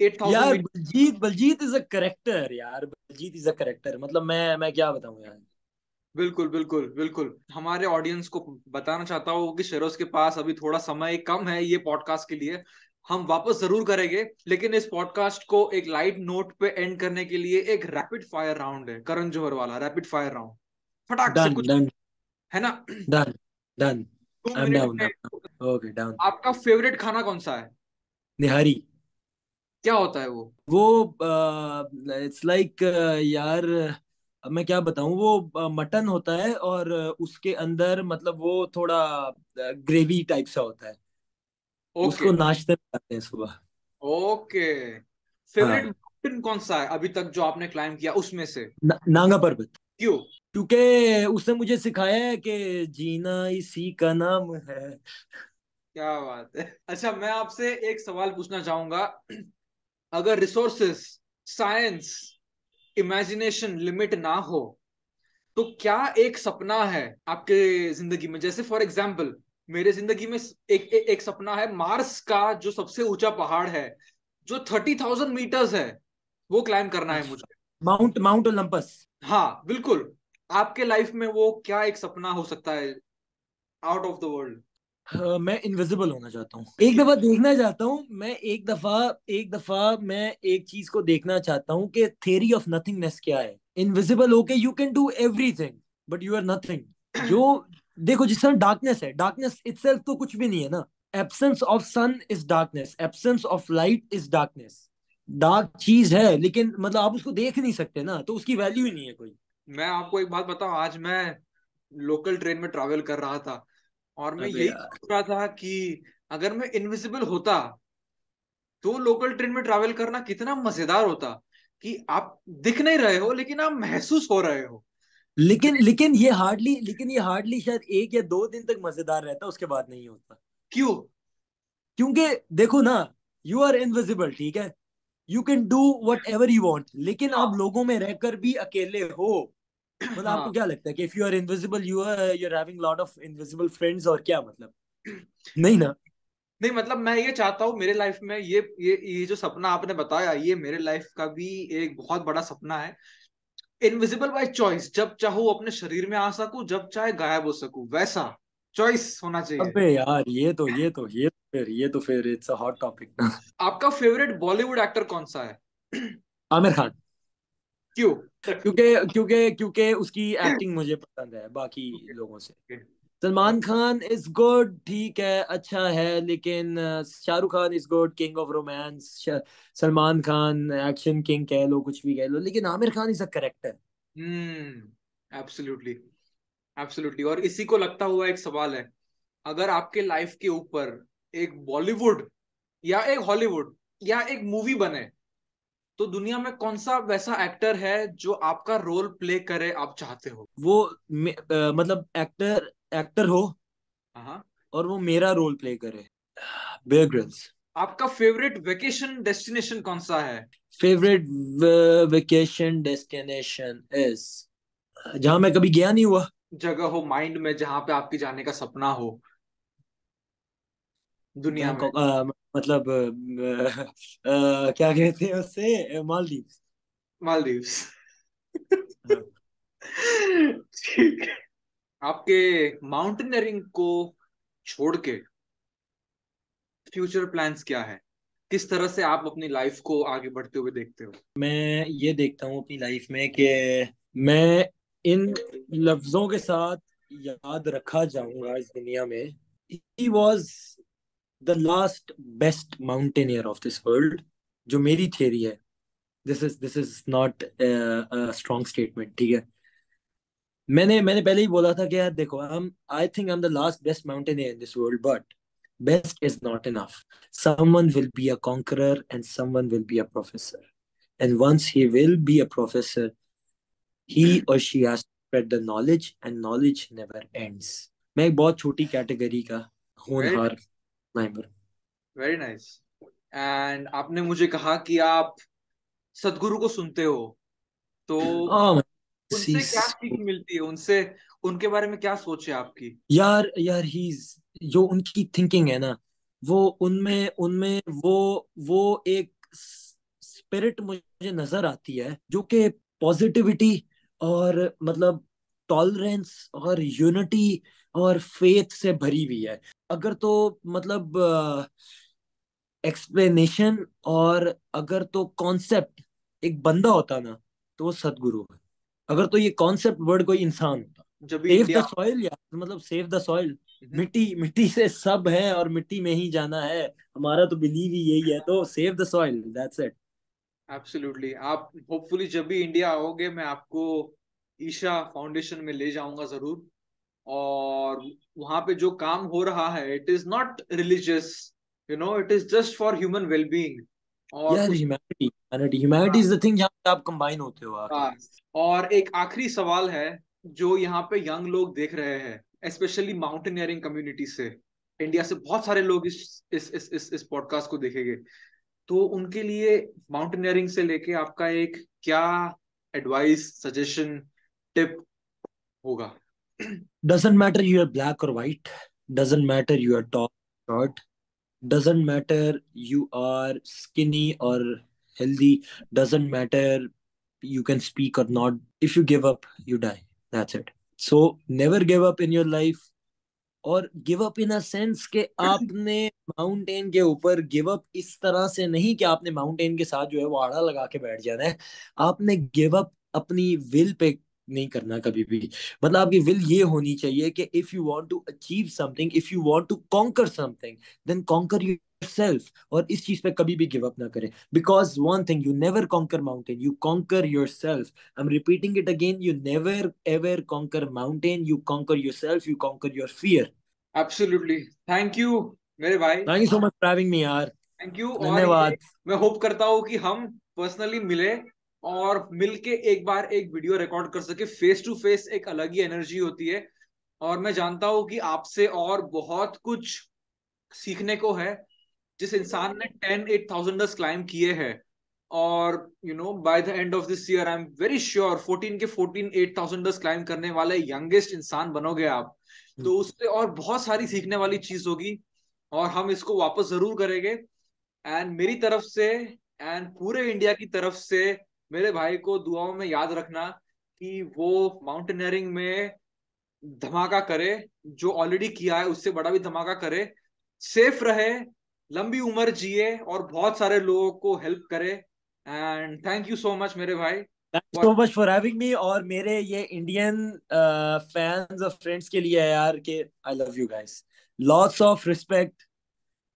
यार Baljeet Baljeet is a character यार। बलजीत इज़ अ करेक्टर मतलब मैं मैं क्या बताऊँ यार? बिल्कुल बिल्कुल बिल्कुल। हमारे ऑडियंस को बताना चाहता हूँ कि शेरोज के पास अभी थोड़ा समय कम है ये पॉडकास्ट के लिए। हम वापस ज़रूर करेंगे लेकिन इस पॉडकास्ट को एक लाइट नोट पे एंड करने के लिए एक रैपिड फायर राउंड है करण जौहर वाला रैपिड फायर राउंड फटाक से कुछ है ना? Done done I am down okay down आपका फेवरेट खाना कौन सा है? निहारी। क्या होता है वो? वो इट्स लाइक यार मैं क्या बताऊँ वो मटन होता है और उसके अंदर मतलब वो थोड़ा ग्रेवी टाइप सा होता है। उसको नाश्ते में खाते हैं सुबह। ओके फेवरेट माउंटेन कौन सा है अभी तक जो आपने क्लाइम किया उसमें से? न, नांगा पर्वत। क्यों? क्योंकि उसने मुझे सिखाया है कि जीना इसी का नाम है। क्या बात है। अच्छा मैं आपसे एक सवाल पूछना चाहूँगा। अगर रिसोर्सेस साइंस इमेजिनेशन लिमिट ना हो तो क्या एक सपना है आपके ज़िंदगी में? जैसे फॉर एग्ज़ाम्पल मेरे ज़िंदगी में एक, एक एक सपना है मार्स का जो सबसे ऊँचा पहाड़ है जो थर्टी थाउज़ेंड मीटर्स है वो क्लाइम करना है मुझे। माउंट माउंट ओलंपस हाँ बिल्कुल। आपके लाइफ में वो क्या एक सपना हो सकता है आउट ऑफ़ द वर्ल्ड हाँ, मैं इनविजिबल होना चाहता हूँ। एक दफ़ा देखना चाहता हूँ मैं एक दफ़ा एक दफ़ा मैं एक चीज़ को देखना चाहता हूँ कि थ्योरी ऑफ़ नथिंगनेस क्या है। इनविजिबल होके you can do everything but you are nothing जो देखो जिस तरह डार्कनेस है डार्कनेस इटसेल्फ तो कुछ भी नहीं है ना। Absence of sun is darkness absence of light is darkness dark चीज़ है लेकिन मतलब आप उसको देख नहीं सकते ना तो उसकी वैल्यू ही नहीं है कोई। मैं आपको एक बात बताऊँ आज मैं लोकल ट्रेन में ट्रैवल कर रहा था और मैं यही सोच रहा था कि अगर मैं इनविजिबल होता तो लोकल ट्रेन में ट्रैवल करना कितना मज़ेदार होता कि आप दिख नहीं रहे हो लेकिन आप महसूस हो रहे हो। लेकिन लेकिन ये हार्डली लेकिन ये हार्डली शायद एक या दो दिन तक मज़ेदार रहता उसके बाद नहीं होता। क्यों? क्योंकि देखो ना यू आर इनविजिबल ठीक है? You can do whatever you want लेकिन हाँ। आप लोगों में रहकर भी अकेले हो। मतलब हाँ। आपको क्या लगता है कि if you are invisible you are you are having lot of invisible friends और क्या मतलब? नहीं ना। नहीं मतलब मैं ये चाहता हूँ मेरे लाइफ में ये ये ये जो सपना आपने बताया ये मेरे लाइफ का भी एक बहुत बड़ा सपना है। इनविजिबल बाय चॉइस जब चाहो अपने शरीर में आ सकूँ जब चाहे गायब हो सकूँ। वैसा चॉइस होना चाहिए। अबे यार ये तो ये तो ये तो फिर ये तो फिर इट्स अ हॉट टॉपिक ना। आपका फेवरेट बॉलीवुड एक्टर कौन सा है? आमिर खान। क्यों? क्योंकि क्योंकि क्योंकि उसकी एक्टिंग मुझे पसंद है बाकी लोगों से। सलमान खान इज़ गुड ठीक है अच्छा है लेकिन Shahrukh Khan is good king of romance Salman Khan action king कह लो कुछ भी कह लो लेकिन Aamir Khan is a character hmm absolutely absolutely और इसी को लगता हुआ एक सवाल है अगर आपके लाइफ के ऊपर एक बॉलीवुड या एक हॉलीवुड या एक मूवी बने तो दुनिया में कौन सा वैसा एक्टर है जो आपका रोल प्ले करे आप चाहते हो? वो मे- अ, मतलब एक्टर एक्टर हो हाँ। और वो मेरा रोल प्ले करे। बेयर ग्रिल्स आपका फेवरेट वेकेशन डेस्टिनेशन कौन सा है? फेवरेट वेकेशन डेस्टिनेशन इज़ जहाँ मैं कभी गया नहीं हुआ। जगह हो माइंड में जहाँ पे आपके जाने का सपना हो। दुनिया में। बैंकॉक मतलब अ, अ, क्या कहते हैं उससे मालदीव मालदीव्स हाँ। ठीक। है आपके माउंटेनियरिंग को छोड़ के फ्यूचर प्लान्स क्या है? किस तरह से आप अपनी लाइफ को आगे बढ़ते हुए देखते हो? मैं ये देखता हूँ अपनी लाइफ में कि मैं इन लफ्जों के साथ याद रखा जाऊँगा इस दुनिया में। He was the last best mountaineer of this world जो मेरी थियरी है। This is this is not strong statement ठीक है? मैंने मैंने पहले ही बोला था कि यार देखो I I think am the last best mountaineer in this world but best is not enough someone will be a conqueror and someone will be a professor and once he will be a professor he और she has spread the knowledge and knowledge never ends मैं एक बहुत छोटी category का होनहार member very nice and आपने मुझे कहा कि आप सदगुरु को सुनते हो तो oh उनसे क्या सीख मिलती है? उनसे उनके बारे में क्या सोच है आपकी? यार यार ही जो उनकी थिंकिंग है ना वो उनमें उनमें वो वो एक स्पिरिट मुझे नज़र आती है जो कि पॉजिटिविटी और मतलब टॉलरेंस और यूनिटी और फेथ से भरी हुई है। अगर तो मतलब एक्सप्लेनेशन और अगर तो कॉन्सेप्ट एक बंदा होता ना तो वो सदगुरु है। अगर तो ये कॉन्सेप्ट वर्ड कोई इंसान होता। जब सेव द सॉइल यार मतलब सेव द सॉइल मिट्टी मिट्टी से सब है और मिट्टी में ही जाना है। हमारा तो बिलीव ही यही है तो save the soil that's it absolutely आप होपफुली जब भी इंडिया आओगे मैं आपको ईशा फाउंडेशन में ले जाऊँगा ज़रूर। और वहाँ पे जो काम हो रहा है it is not religious you know it is just for human wellbeing और यार humanity humanity humanity is the thing जहाँ पे आप कंबाइन होते हो हाँ, और एक आखिरी सवाल है जो यहाँ पे यंग लोग देख रहे हैं स्पेशली माउंटेनियरिंग कम्युनिटी से। इंडिया से बहुत सारे लोग इस इस इस इस, इस पॉडकास्ट को देखेंगे। तो उनके लिए माउंटेनियरिंग से लेके आपका एक क्या एडवाइस सजेशन टिप होगा? Matter you are black or white doesn't matter you are tall or short doesn't matter you are skinny or healthy doesn't matter you can speak or not if you give up you die that's it so never give up in your life और give up in a sense कि आपने mountain के ऊपर give up इस तरह से नहीं कि आपने माउंटेन के साथ जो है वो आड़ा लगा के बैठ जाना है आपने गिव अप अपनी विल पे नहीं करना कभी भी। मतलब आपकी विल ये होनी चाहिए कि if you want to achieve something if you want to conquer something then conquer yourself और इस चीज़ पे कभी भी गिव अप ना करें। Because one thing you never conquer mountain you conquer yourself I am repeating it again you never ever conquer mountain you conquer yourself you conquer your fear absolutely thank you मेरे भाई। Thank you so much for having me यार। Thank you धन्यवाद। मैं hope करता हूँ कि हम personally मिले। और मिलके एक बार एक वीडियो रिकॉर्ड कर सके। फेस टू फेस एक अलग ही एनर्जी होती है। और मैं जानता हूँ कि आपसे और बहुत कुछ सीखने को है। जिस इंसान ने टेन एट थाउजेंडर्स क्लाइम किए हैं। और you know by the end of this year I am very sure fourteen के फोर्टीन एट थाउजेंडर्स क्लाइम करने वाले यंगेस्ट इंसान बनोगे आप। तो उससे और बहुत सारी सीखने वाली चीज़ होगी। और हम इसको वापस ज़रूर करेंगे। एंड मेरी तरफ़ से एंड पूरे इंडिया की तरफ़ से मेरे भाई को दुआओं में याद रखना कि वो माउंटेनियरिंग में धमाका करे जो ऑलरेडी किया है उससे बड़ा भी धमाका करे। सेफ़ रहे लंबी उम्र जिए और बहुत सारे लोगों को हेल्प करे। And thank you so much मेरे भाई। So much for having me और मेरे ये इंडियन फैंस और फ्रेंड्स के लिए यार कि I love you guys lots of respect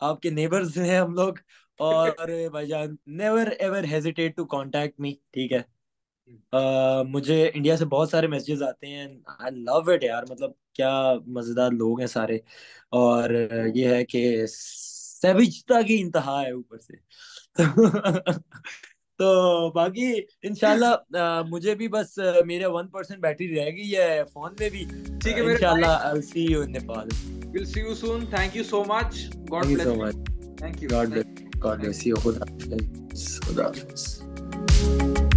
आपके नेबर्स हैं हम लोग। और भाईजान never ever hesitate to contact me ठीक है? uh, मुझे इंडिया से बहुत सारे मैसेजेस आते हैं आई लव इट यार मतलब क्या मज़ेदार लोग हैं सारे। और ये है कि सैविजता की इंतहा है ऊपर से। तो बाकी इंशाल्लाह मुझे भी बस मेरे वन परसेंट बैटरी रहेगी ये फ़ोन में भी। ठीक है इंशाल्लाह I see you in Nepal will see you soon thank you so much God bless so much thank you God bless God bless you खुदा हाफिज खुदा हाफिज